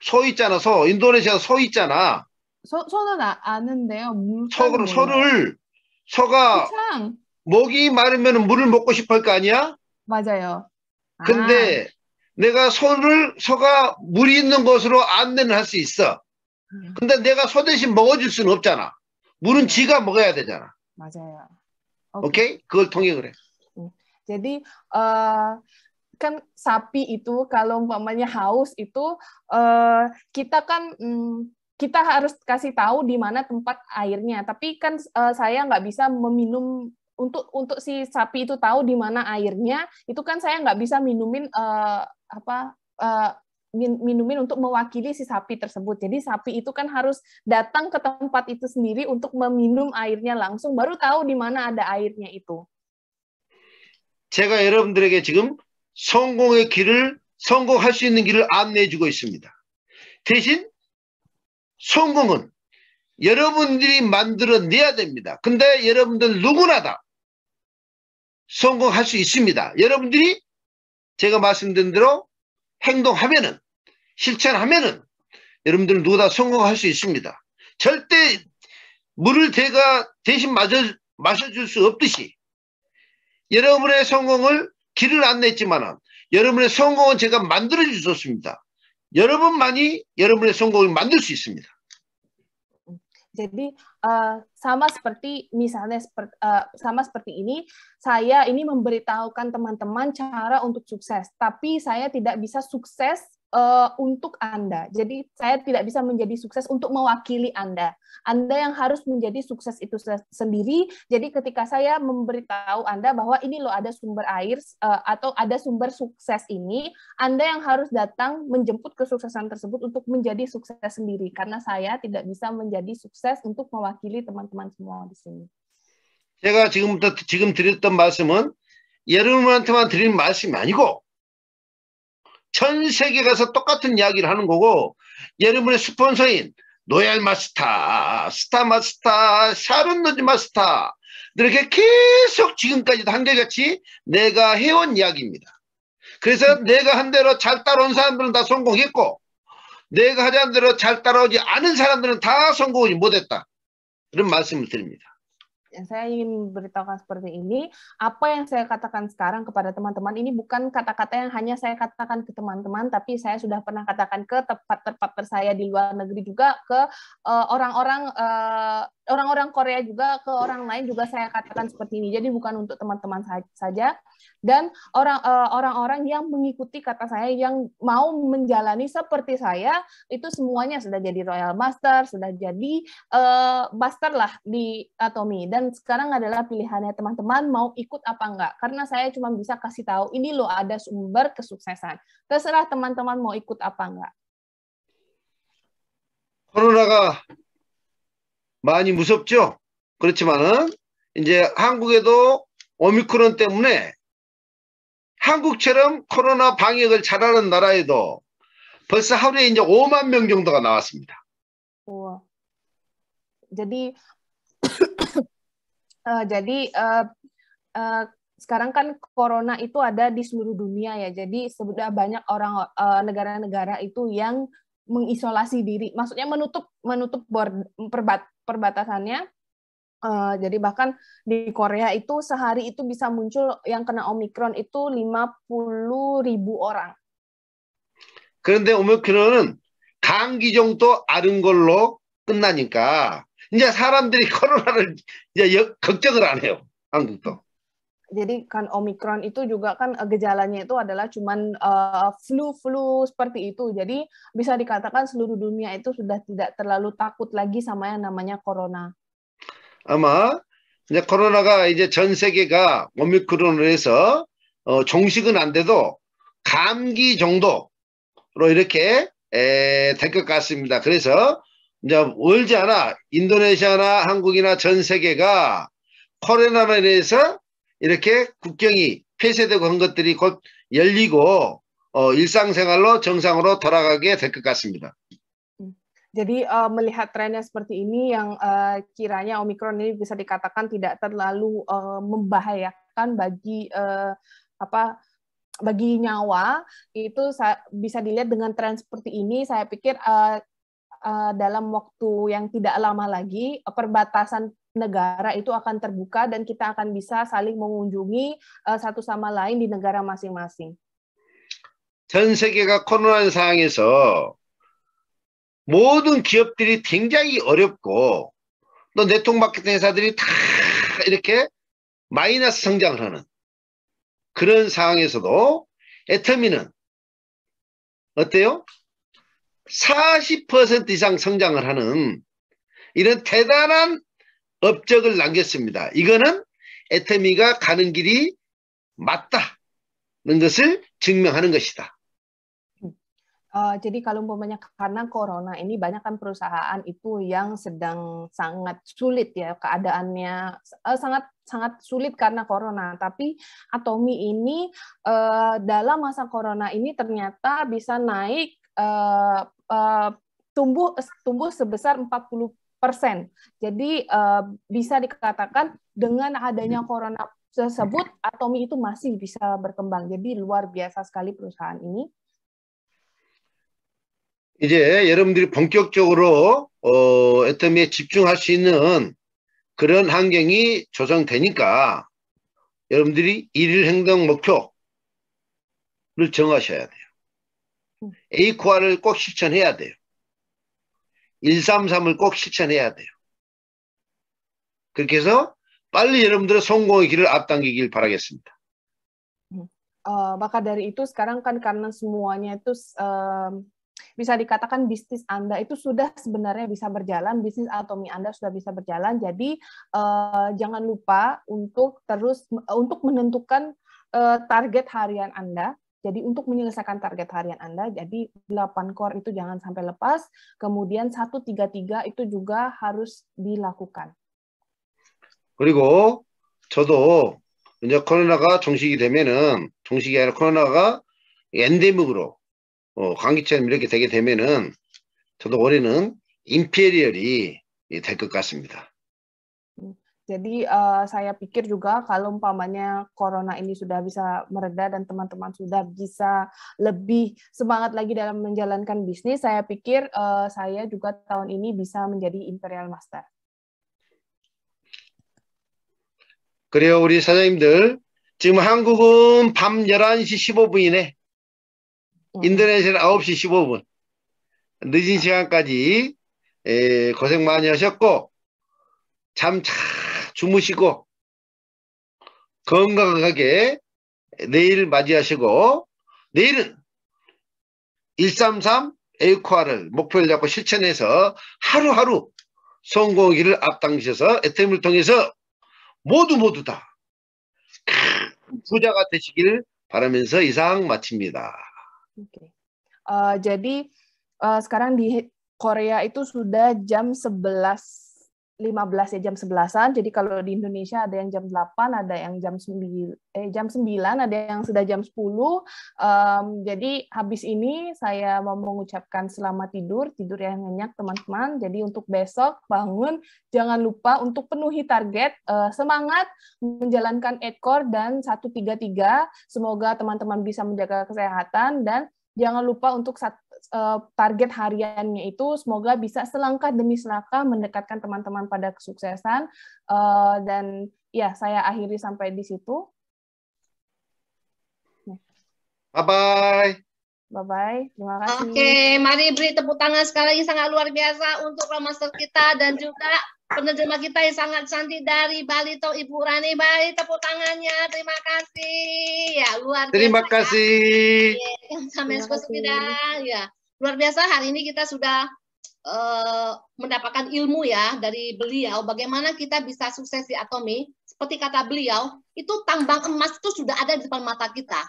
소 있잖아, 소. 인도네시아 소 있잖아. 소, 소는 아, 아는데요. 소, 소를, 소가 소창. 목이 마르면 물을 먹고 싶을 거 아니야? 맞아요. 근데 아. 내가 소를 소가 물이 있는 곳으로 안내는 할 수 있어. 근데 내가 소 대신 먹어줄 수는 없잖아. 물은 지가 먹어야 되잖아. 맞아요. 오케이? 오케이? 그걸 통해 그래. Jadi uh, kan sapi itu kalau umpamanya haus itu uh, kita kan um, kita harus kasih tahu di mana tempat airnya. Tapi kan uh, saya nggak bisa meminum untuk untuk si sapi itu tahu di mana airnya itu kan saya nggak bisa minumin uh, apa uh, minumin untuk mewakili si sapi tersebut. Jadi sapi itu kan harus datang ke tempat itu sendiri untuk meminum airnya langsung baru tahu di mana ada airnya itu. 제가 여러분들에게 지금 성공의 길을 성공할 수 있는 길을 안내해 주고 있습니다. 대신 성공은 여러분들이 만들어내야 됩니다. 근데 여러분들 누구나 다 성공할 수 있습니다. 여러분들이 제가 말씀드린 대로 행동하면은 실천하면은 여러분들은 누구나 성공할 수 있습니다. 절대 물을 제가 대신 마셔, 마셔줄 수 없듯이 여러분의 성공을 길을 안냈지만 여러분의 성공은 제가 만들어 주셨습니다. 여러분만이 여러분의 성공을 만들 수 있습니다. Jadi uh, sama seperti misalnya seperti, uh, sama seperti ini, saya ini memberitahukan teman-teman cara untuk sukses, tapi saya tidak bisa sukses uh, untuk Anda. Jadi saya tidak bisa menjadi sukses untuk mewakili Anda. Anda yang harus menjadi sukses itu sendiri. Jadi ketika saya memberitahu Anda bahwa ini loh ada sumber air uh, atau ada sumber sukses ini, Anda yang harus datang menjemput kesuksesan tersebut untuk menjadi sukses sendiri karena saya tidak bisa menjadi sukses untuk mewakili teman-teman semua di sini. 제가 지금부터 지금 드렸던 말씀은 여러분한테만 드리는 말씀이 아니고 전 세계 가서 똑같은 이야기를 하는 거고 여러분의 스폰서인 노얄 마스터, 스타 마스터, 샤론 노즈 마스터 이렇게 계속 지금까지도 한결같이 내가 해온 이야기입니다. 그래서 내가 한 대로 잘 따라온 사람들은 다 성공했고 내가 하자는 대로 잘 따라오지 않은 사람들은 다 성공을 못했다. 그런 말씀을 드립니다. Saya ingin beritahukan seperti ini, apa yang saya katakan sekarang kepada teman-teman ini bukan kata-kata yang hanya saya katakan ke teman-teman, tapi saya sudah pernah katakan ke tempat-tempat saya di luar negeri juga, ke eh, orang-orang uh, orang-orang Korea juga ke orang lain juga saya katakan seperti ini. Jadi bukan untuk teman-teman saja dan eh, orang-orang yang mengikuti kata saya yang mau menjalani seperti saya itu semuanya sudah jadi Royal Master, sudah jadi uh, Master lah di Atomi dan sekarang adalah pilihannya teman-teman mau ikut apa enggak. Karena saya cuma bisa kasih tahu ini loh ada sumber kesuksesan. Terserah teman-teman mau ikut apa enggak. 많이 무섭죠? 그렇지만은 이제 한국에도 오미크론 때문에 한국처럼 코로나 방역을 잘하는 나라에도 벌써 하루에 이제 5만 명 정도가 나왔습니다. 우와. Jadi Uh, jadi uh, uh, sekarang kan corona itu ada di seluruh dunia ya. Jadi sudah banyak orang negara-negara uh, itu yang mengisolasi diri. Maksudnya menutup menutup board, perbat, perbatasannya. Uh, jadi bahkan di Korea itu sehari itu bisa muncul yang kena Omikron itu 50 ribu orang. 그런데 오미크론은 감기 정도 앓은 걸로 끝나니까 이제 사람들이 코로나를 이제 여- 걱정을 안 해요. 한국도. Jadi kan Omikron itu juga kan eh, gejalanya itu adalah cuman eh, flu-flu seperti itu. Jadi bisa dikatakan seluruh dunia itu sudah tidak terlalu takut lagi sama yang namanya corona. 아마 이제 코로나가 이제 전 세계가 오미크론으로 해서 어, 종식은 안 돼도 감기 정도로 이렇게 될 것 같습니다. 그래서 이제 멀지 않아 인도네시아나 한국이나 전 세계가 코로나로 인해서 이렇게 국경이 폐쇄되고 한 것들이 곧 열리고 어, 일상생활로 정상으로 돌아가게 될 것 같습니다. Jadi eh, melihat trennya seperti ini yang eh, kiranya Omikron ini bisa dikatakan tidak terlalu eh, membahayakan bagi eh, apa bagi nyawa itu sa- bisa dilihat dengan tren seperti ini saya pikir eh, eh, dalam waktu yang tidak lama lagi eh, perbatasan negara itu akan terbuka dan kita akan bisa saling mengunjungi eh, satu sama lain di negara masing-masing. 전 세계가 코로나 상황에서 모든 기업들이 굉장히 어렵고 또 네트워크 마케팅 회사들이 다 이렇게 마이너스 성장을 하는 그런 상황에서도 애터미는 어때요? 40% 이상 성장을 하는 이런 대단한 업적을 남겼습니다. 이거는 애터미가 가는 길이 맞다는 것을 증명하는 것이다. Eh, jadi kalau umpamanya karena corona ini banyak kan perusahaan itu yang sedang sangat sulit ya keadaannya eh, sangat sangat sulit karena corona. Tapi Atomi ini eh, dalam masa corona ini ternyata bisa naik eh, eh, tumbuh tumbuh sebesar 40 persen. Jadi eh, bisa dikatakan dengan adanya corona tersebut Atomi itu masih bisa berkembang. Jadi luar biasa sekali perusahaan ini. 이제 여러분들이 본격적으로 어, 애터미에 집중할 수 있는 그런 환경이 조성되니까 여러분들이 일일 행동 목표를 정하셔야 돼요. A코아를 꼭 실천해야 돼요. 133을 꼭 실천해야 돼요. 그렇게 해서 빨리 여러분들의 성공의 길을 앞당기길 바라겠습니다. Eh, maka dari itu sekarang kan karena semuanya itu em, bisa dikatakan bisnis Anda itu sudah sebenarnya bisa berjalan, bisnis Atomi Anda sudah bisa berjalan. Jadi eh, jangan lupa untuk terus untuk menentukan eh, target harian Anda. Jadi untuk menyelesaikan target harian Anda, jadi 8 core itu jangan sampai lepas. Kemudian 133 itu juga harus dilakukan. 그리고 저도 이제 코로나가 종식이 되면은 종식이 아니라 코로나가 엔데믹으로 어, 감기처럼 이렇게 되게 되면은 저도 올해는 임페리얼이 될 것 같습니다. Jadi eh, saya pikir juga kalau umpamanya corona ini sudah bisa mereda dan teman-teman sudah bisa lebih semangat lagi dalam menjalankan bisnis, saya pikir eh, saya juga tahun ini bisa menjadi Imperial Master. 그래요, 우리 사장님들. 지금 한국은 밤 11시 15분이네. Hmm. 인도네시아는 9시 15분. 늦은 시간까지 에, 고생 많이 하셨고, 잠 잘 주무시고, 건강하게 내일 맞이하시고, 내일은 133 에이코아를 목표를 잡고 실천해서 하루하루 길을 앞당기셔서 애템을 통해서 모두 모두 다 부자가 되시길 바라면서 이상 마칩니다. Oke. Eh, jadi eh, sekarang di Korea itu sudah jam 11 15 ya jam 11-an. Jadi kalau di Indonesia ada yang jam 8, ada yang jam 9 eh jam 9, ada yang sudah jam 10. Em, jadi habis ini saya mau mengucapkan selamat tidur, tidur yang nyenyak teman-teman. Jadi untuk besok bangun jangan lupa untuk penuhi target, eh, semangat menjalankan 8 core dan 133. Semoga teman-teman bisa menjaga kesehatan dan Jangan lupa untuk sat, uh, target hariannya itu semoga bisa selangkah demi selangkah mendekatkan teman-teman pada kesuksesan. Uh, dan ya, saya akhiri sampai di situ. Bye-bye. Bye-bye. Terima kasih. Oke, okay, mari beri tepuk tangan sekali lagi sangat luar biasa untuk Romaster kita dan juga penerjemah kita yang sangat cantik dari Bali Toh Ibu Rani. Bali tepuk tangannya. Terima kasih. Ya, luar biasa. Terima ya. kasih. Sampai Terima kasih. sudah ya. Luar biasa hari ini kita sudah eh, mendapatkan ilmu ya dari beliau bagaimana kita bisa sukses di Atomi. Seperti kata beliau, itu tambang emas itu sudah ada di depan mata kita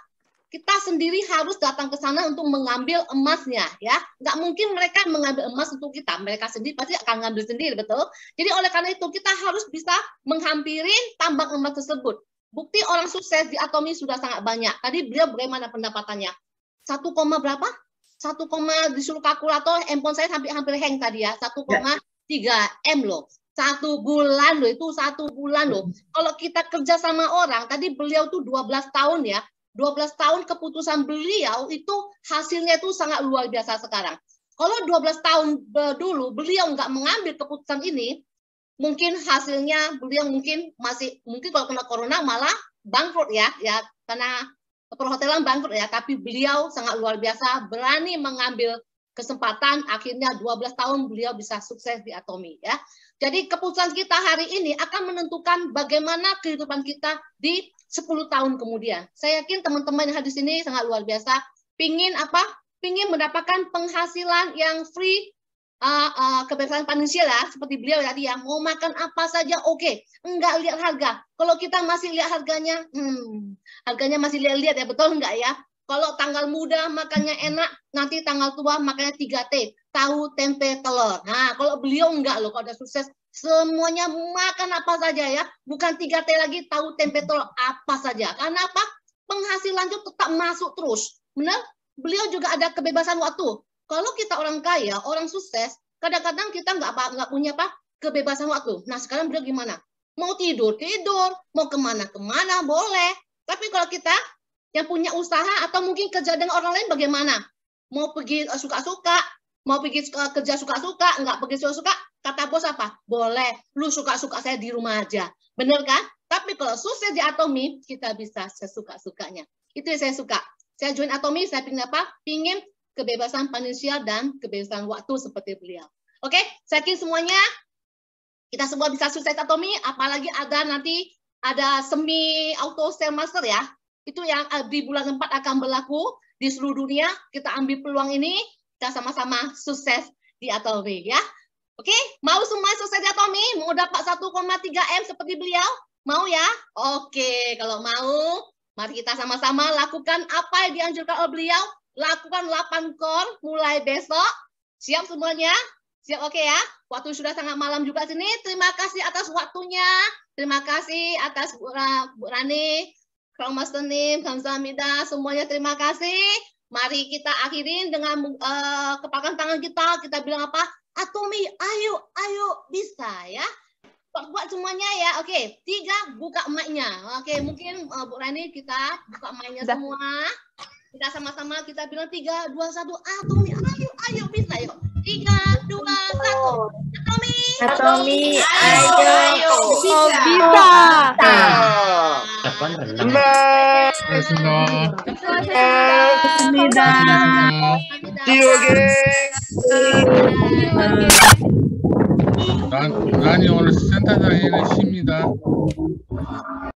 kita sendiri harus datang ke sana untuk mengambil emasnya ya. Nggak mungkin mereka mengambil emas untuk kita. Mereka sendiri pasti akan ngambil sendiri betul? Jadi oleh karena itu kita harus bisa menghampiri tambang emas tersebut. Bukti orang sukses di Atomi sudah sangat banyak. Tadi beliau bagaimana pendapatannya? Satu koma berapa? Satu koma disuruh kalkulator handphone saya hampir hampir hang tadi ya. Satu koma tiga m loh. Satu bulan loh itu satu bulan loh. Kalau kita kerja sama orang tadi beliau tuh 12 tahun ya 12 tahun keputusan beliau itu hasilnya itu sangat luar biasa sekarang. Kalau 12 tahun dulu beliau nggak mengambil keputusan ini, mungkin hasilnya beliau mungkin masih mungkin kalau kena corona malah bangkrut ya, ya karena perhotelan bangkrut ya. Tapi beliau sangat luar biasa berani mengambil kesempatan. Akhirnya 12 tahun beliau bisa sukses di Atomi ya. Jadi keputusan kita hari ini akan menentukan bagaimana kehidupan kita di 10 tahun kemudian. Saya yakin teman-teman yang hadir di sini sangat luar biasa. Pingin apa? Pingin mendapatkan penghasilan yang free, uh, uh, kebebasan finansial ya, seperti beliau tadi yang mau makan apa saja oke, enggak lihat harga. Kalau kita masih lihat harganya, hmm, harganya masih lihat-lihat ya, betul enggak ya? Kalau tanggal muda makannya enak, nanti tanggal tua makannya 3T, tahu, tempe, telur. Nah, kalau beliau enggak loh, kalau udah sukses semuanya makan apa saja ya, bukan 3T lagi, tahu, tempe, telur apa saja. Karena apa? Penghasilan itu tetap masuk terus. Benar? Beliau juga ada kebebasan waktu. Kalau kita orang kaya, orang sukses, kadang-kadang kita nggak apa nggak punya apa kebebasan waktu. Nah sekarang beliau gimana? Mau tidur tidur, mau ke mana ke mana boleh. Tapi kalau kita yang punya usaha atau mungkin kerja dengan orang lain bagaimana? Mau pergi eh, suka-suka, mau pergi kerja suka-suka, nggak pergi suka-suka, kata bos apa? Boleh, lu suka-suka saya di rumah aja. Bener kan? Tapi kalau sukses di Atomi, kita bisa sesuka-sukanya. Itu yang saya suka. Saya join Atomi, saya pingin apa? Pingin kebebasan finansial dan kebebasan waktu seperti beliau. Oke, saya yakin semuanya kita semua bisa sukses Atomi, apalagi ada nanti ada semi auto sale master ya. Itu yang eh, di bulan 4 akan berlaku di seluruh dunia. Kita ambil peluang ini, kita sama-sama sukses di Atomi ya. Oke, mau semua sukses di Atomi? Mau dapat 1,3 M seperti beliau? Mau ya? Oke, kalau mau, mari kita sama-sama lakukan apa yang dianjurkan oleh beliau. Lakukan 8 core mulai besok. Siap semuanya? Siap oke ya? Waktu sudah sangat malam juga sini. Terima kasih atas waktunya. Terima kasih atas Bu, Ra- Bu Rani, Kang Tenim, Kamsahamnida, semuanya terima kasih. Mari kita akhirin dengan uh, kepakan tangan kita. Kita bilang apa? Atomi, ayo, ayo, bisa ya. Buat, buat semuanya ya. Oke, tiga buka mic-nya. Oke, mungkin uh, Bu Rani kita buka Sudah. semua. Kita sama-sama kita bilang tiga, dua, satu. Atomi, ayo, ayo, bisa yuk. Tiga, dua, satu. Atomi, Ayo, Obita. 반갑습니다. 반갑습니다. 난, 난이 오늘 센터장에 있는 시입니다.